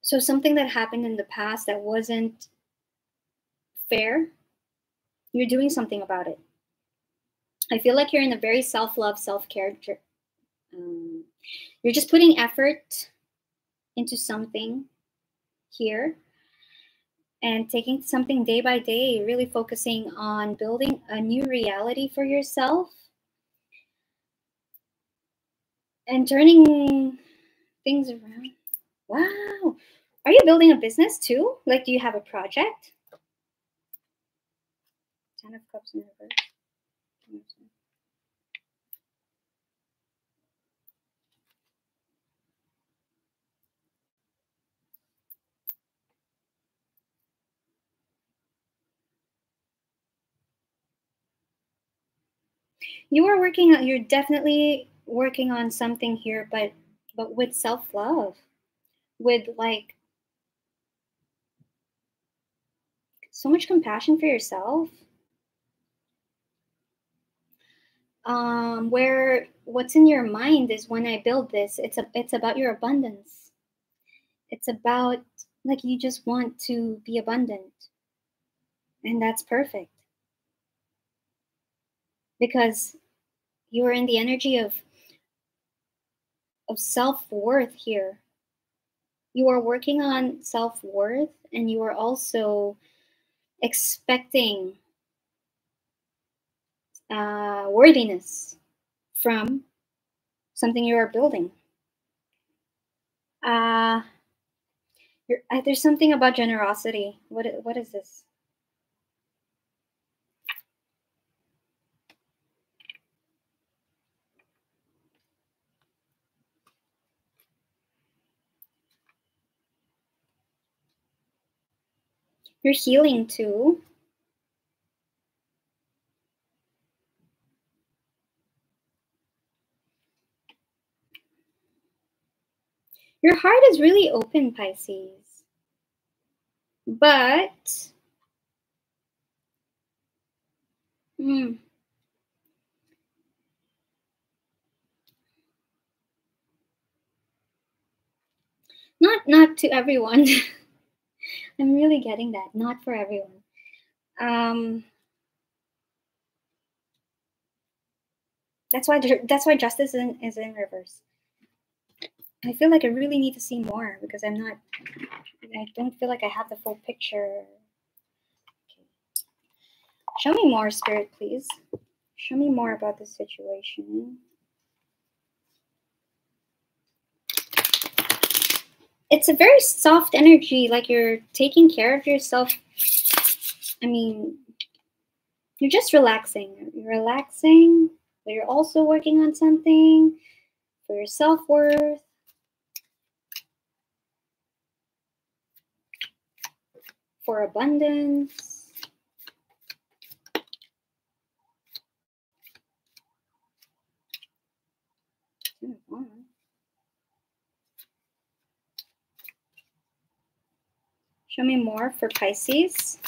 So something that happened in the past that wasn't fair, you're doing something about it. I feel like you're in a very self-love, self-care um, you're just putting effort into something here and taking something day by day, really focusing on building a new reality for yourself and turning things around. Wow. Are you building a business too? Like, do you have a project? Ten of Cups in reverse. You are working on you're definitely working on something here but but with self-love with like so much compassion for yourself um, where what's in your mind is when I build this, it's a, it's about your abundance. It's about like you just want to be abundant. And that's perfect. Because you are in the energy of of self-worth here. You are working on self-worth and you are also expecting uh, worthiness from something you are building. Uh, uh, there's something about generosity. What what is this? You're healing too. Your heart is really open, Pisces. But, hmm, not not to everyone. I'm really getting that. Not for everyone. Um, that's why that's why justice is in, is in reverse. I feel like I really need to see more because I'm not, I don't feel like I have the full picture. Okay. Show me more, Spirit, please. Show me more about this situation. It's a very soft energy, like you're taking care of yourself. I mean, you're just relaxing. You're relaxing, but you're also working on something for your self worth for abundance. Show me more for Pisces.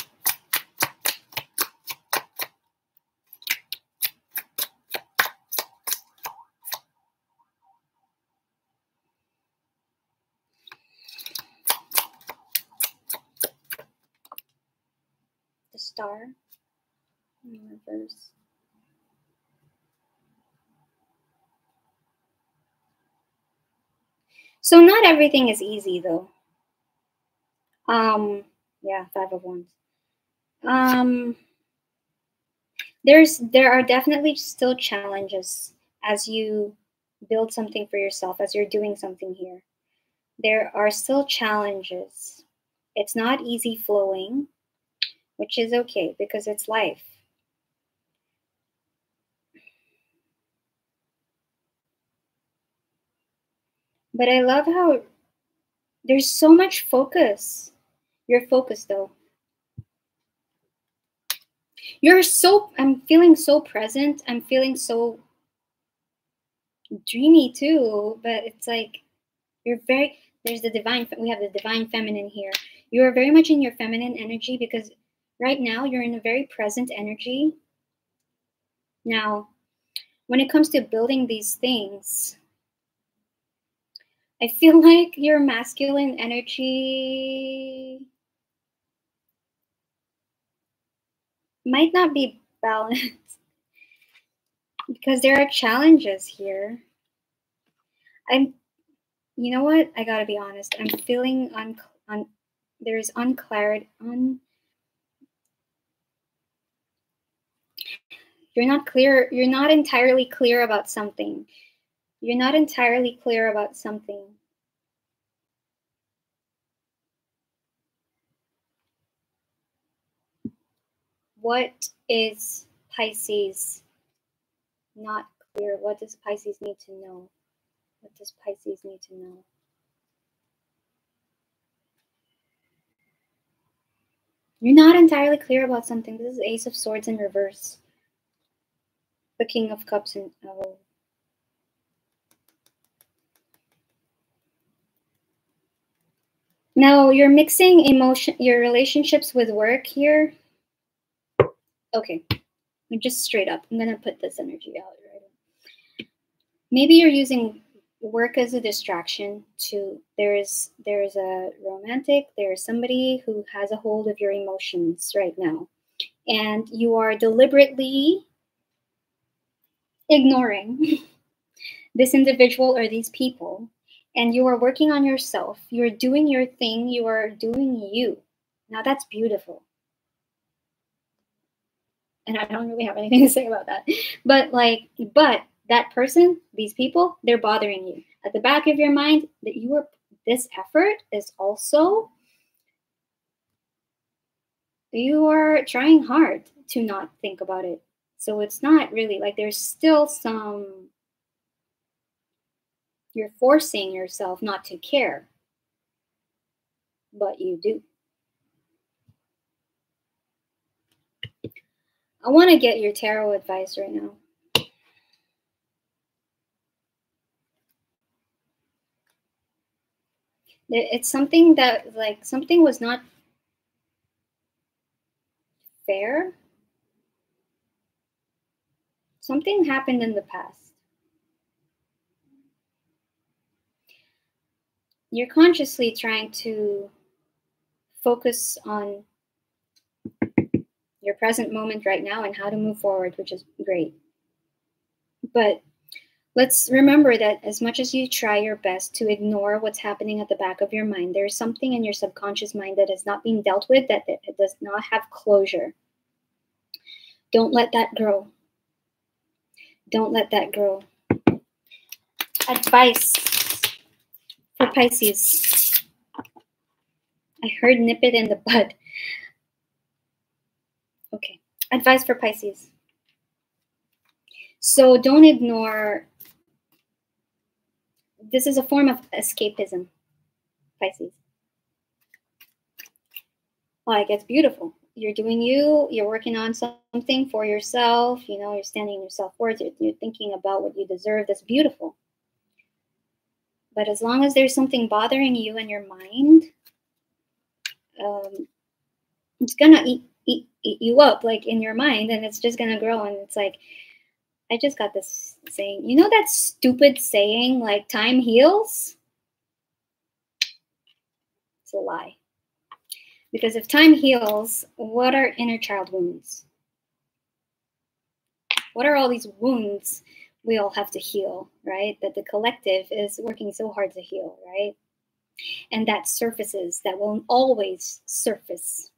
The star in reverse. So not everything is easy though. Um, yeah, five of wands. Um, there's there are definitely still challenges as you build something for yourself, as you're doing something here. There are still challenges. It's not easy flowing which is okay because it's life. But I love how there's so much focus. You're focused though. You're so, I'm feeling so present. I'm feeling so dreamy too, but it's like you're very, there's the divine, we have the divine feminine here. You are very much in your feminine energy because Right now, you're in a very present energy. Now, when it comes to building these things, I feel like your masculine energy might not be balanced because there are challenges here. I'm, you know what? I gotta be honest. I'm feeling un, un there's unclarity, un, You're not clear, you're not entirely clear about something. You're not entirely clear about something. What is Pisces not clear? What does Pisces need to know? What does Pisces need to know? You're not entirely clear about something. This is Ace of Swords in reverse the King of Cups and oh. Now you're mixing emotion, your relationships with work here. Okay, I'm just straight up. I'm gonna put this energy out right? Maybe you're using work as a distraction to there's there's a romantic there's somebody who has a hold of your emotions right now. And you are deliberately ignoring this individual or these people. And you are working on yourself. You're doing your thing. You are doing you. Now that's beautiful and i don't really have anything to say about that but like but that person, these people, they're bothering you. At the back of your mind, that you are this effort is also you are trying hard to not think about it. So it's not really like there's still some you're forcing yourself not to care. But you do. I want to get your tarot advice right now. it's something that like something was not fair something happened in the past you're consciously trying to focus on your present moment right now and how to move forward which is great but Let's remember that as much as you try your best to ignore what's happening at the back of your mind, there's something in your subconscious mind that is not being dealt with, that it does not have closure. Don't let that grow. Don't let that grow. Advice for Pisces. I heard nip it in the bud. Okay. Advice for Pisces. So don't ignore this is a form of escapism, Pisces. Like it's beautiful. You're doing you, you're working on something for yourself, you know, you're standing in your self worth, you're, you're thinking about what you deserve. That's beautiful. But as long as there's something bothering you in your mind, um, it's gonna eat, eat, eat you up like in your mind and it's just gonna grow and it's like I just got this saying. You know that stupid saying like time heals? It's a lie. Because if time heals, what are inner child wounds? What are all these wounds we all have to heal, right? That the collective is working so hard to heal, right? And that surfaces, that will always surface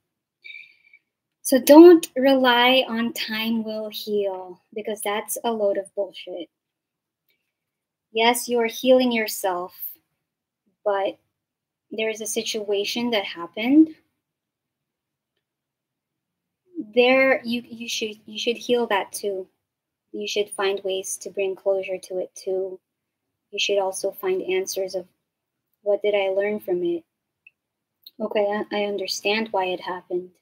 so don't rely on time will heal because that's a load of bullshit. Yes, you are healing yourself, but there is a situation that happened. There you you should you should heal that too. You should find ways to bring closure to it too. You should also find answers of what did I learn from it? Okay, I, I understand why it happened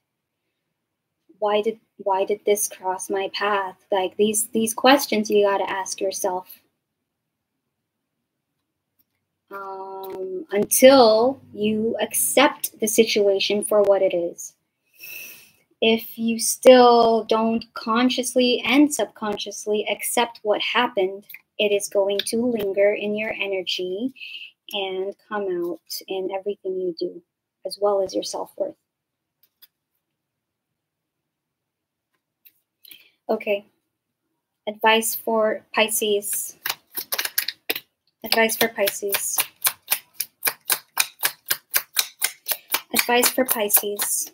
why did why did this cross my path? Like these these questions you got to ask yourself. Um, until you accept the situation for what it is. If you still don't consciously and subconsciously accept what happened it is going to linger in your energy and come out in everything you do as well as your self-worth Okay. Advice for Pisces. Advice for Pisces. Advice for Pisces.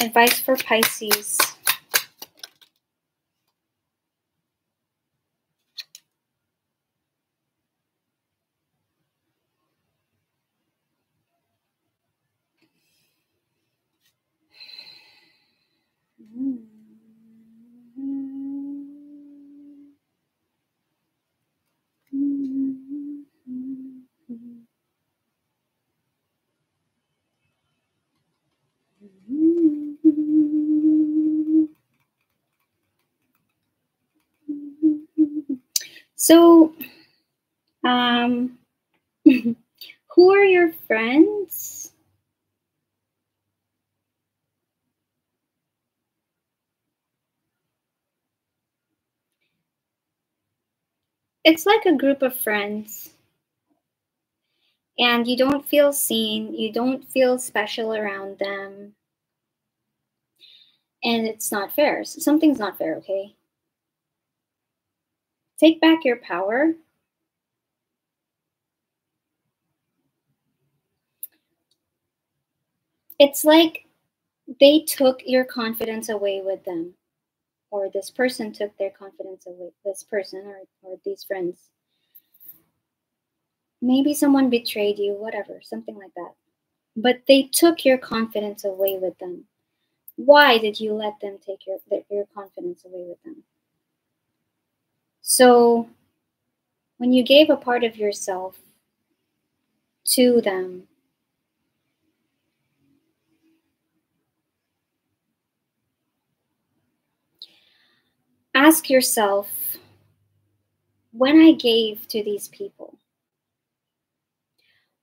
Advice for Pisces. Um, who are your friends? It's like a group of friends. And you don't feel seen, you don't feel special around them. And it's not fair. Something's not fair, okay? Take back your power it's like they took your confidence away with them. Or this person took their confidence away this person or, or these friends. Maybe someone betrayed you whatever something like that. But they took your confidence away with them. Why did you let them take your, your confidence away with them? So when you gave a part of yourself to them ask yourself when I gave to these people,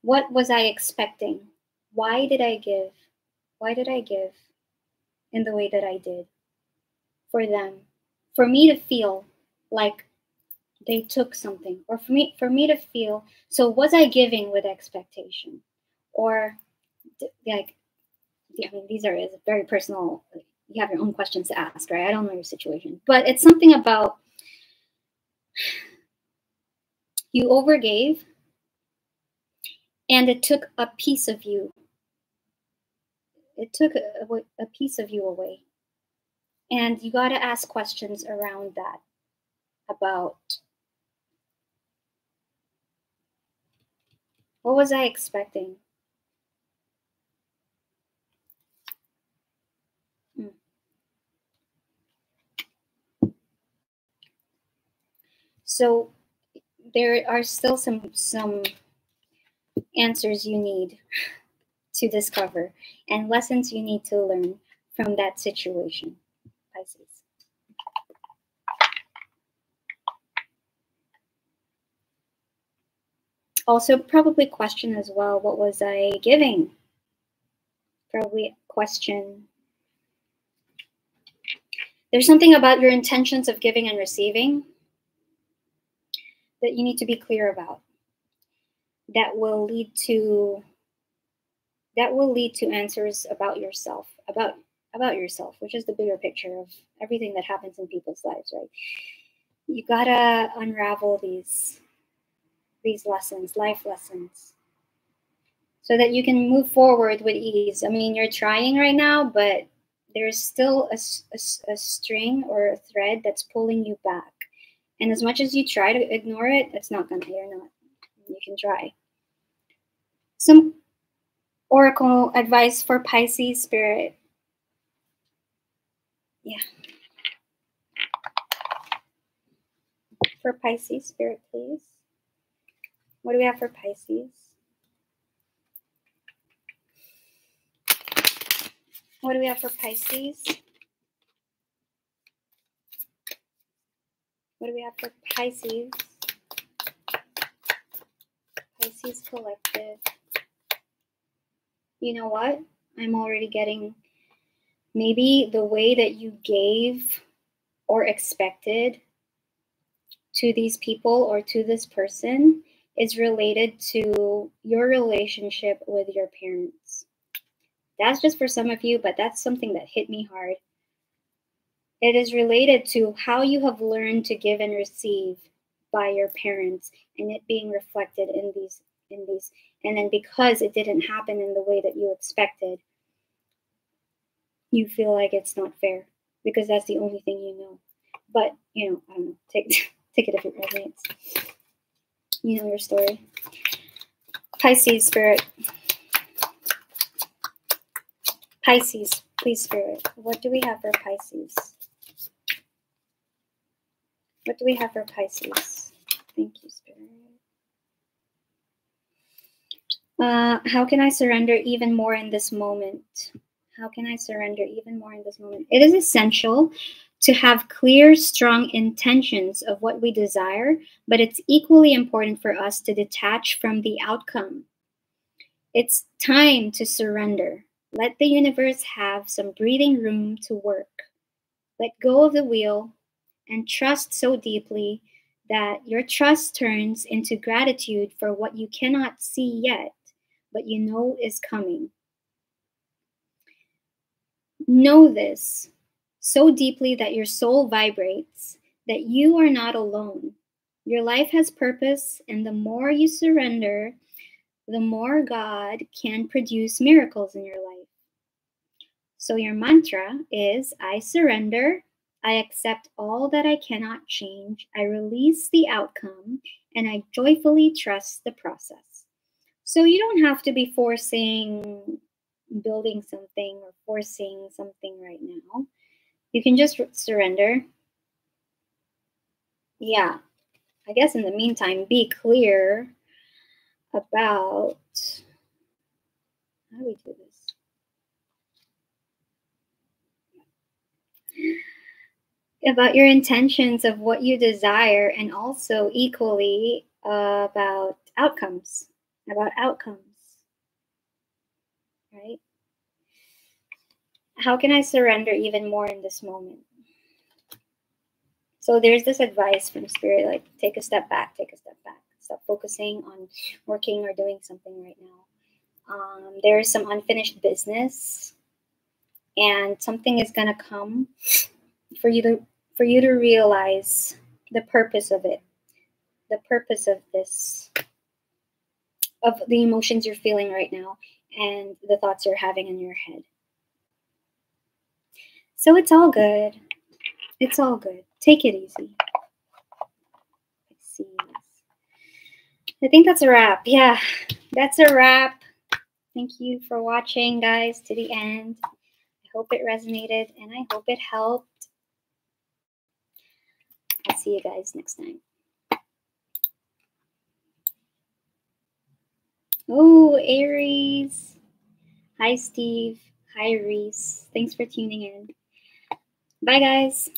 what was I expecting? Why did I give? Why did I give in the way that I did for them? For me to feel like they took something, or for me for me to feel so was I giving with expectation, or like I mean these are very personal you have your own questions to ask, right? I don't know your situation, but it's something about you overgave and it took a piece of you. It took a, a piece of you away. And you got to ask questions around that about what was I expecting? So there are still some some answers you need to discover and lessons you need to learn from that situation. Pisces. Also, probably question as well what was I giving? Probably question. There's something about your intentions of giving and receiving that you need to be clear about. That will lead to that will lead to answers about yourself about about yourself which is the bigger picture of everything that happens in people's lives right? You gotta unravel these these lessons life lessons so that you can move forward with ease. I mean you're trying right now but there's still a, a, a string or a thread that's pulling you back and as much as you try to ignore it, it's not going to, you're not. You can try. Some oracle advice for Pisces spirit. Yeah. For Pisces spirit, please. What do we have for Pisces? What do we have for Pisces? What do we have for Pisces? Pisces Collective. You know what? I'm already getting maybe the way that you gave or expected to these people or to this person is related to your relationship with your parents. That's just for some of you, but that's something that hit me hard. It is related to how you have learned to give and receive by your parents and it being reflected in these in these and then because it didn't happen in the way that you expected you feel like it's not fair because that's the only thing you know. But you know i don't know take take it if it resonates. You know your story. Pisces spirit. Pisces please spirit. What do we have for pisces what do we have for Pisces? Thank you, Spirit. Uh, how can I surrender even more in this moment? How can I surrender even more in this moment? It is essential to have clear, strong intentions of what we desire, but it's equally important for us to detach from the outcome. It's time to surrender. Let the universe have some breathing room to work. Let go of the wheel and trust so deeply that your trust turns into gratitude for what you cannot see yet, but you know is coming. Know this so deeply that your soul vibrates, that you are not alone. Your life has purpose, and the more you surrender, the more God can produce miracles in your life. So, your mantra is I surrender, I accept all that I cannot change, I release the outcome, and I joyfully trust the process. So, you don't have to be forcing building something or forcing something right now. You can just surrender. Yeah. I guess in the meantime, be clear about how do we do this? About your intentions of what you desire, and also equally uh, about outcomes. About outcomes. Right? how can I surrender even more in this moment? So there's this advice from spirit like take a step back, take a step back. Stop focusing on working or doing something right now. Um, there is some unfinished business and something is gonna come for you to for you to realize the purpose of it. The purpose of this of the emotions you're feeling right now and the thoughts you're having in your head. So it's all good. It's all good. Take it easy. Let's see. I think that's a wrap. Yeah, that's a wrap. Thank you for watching, guys, to the end. I hope it resonated and I hope it helped. I'll see you guys next time. Oh, Aries. Hi, Steve. Hi, Reese. Thanks for tuning in. Bye, guys.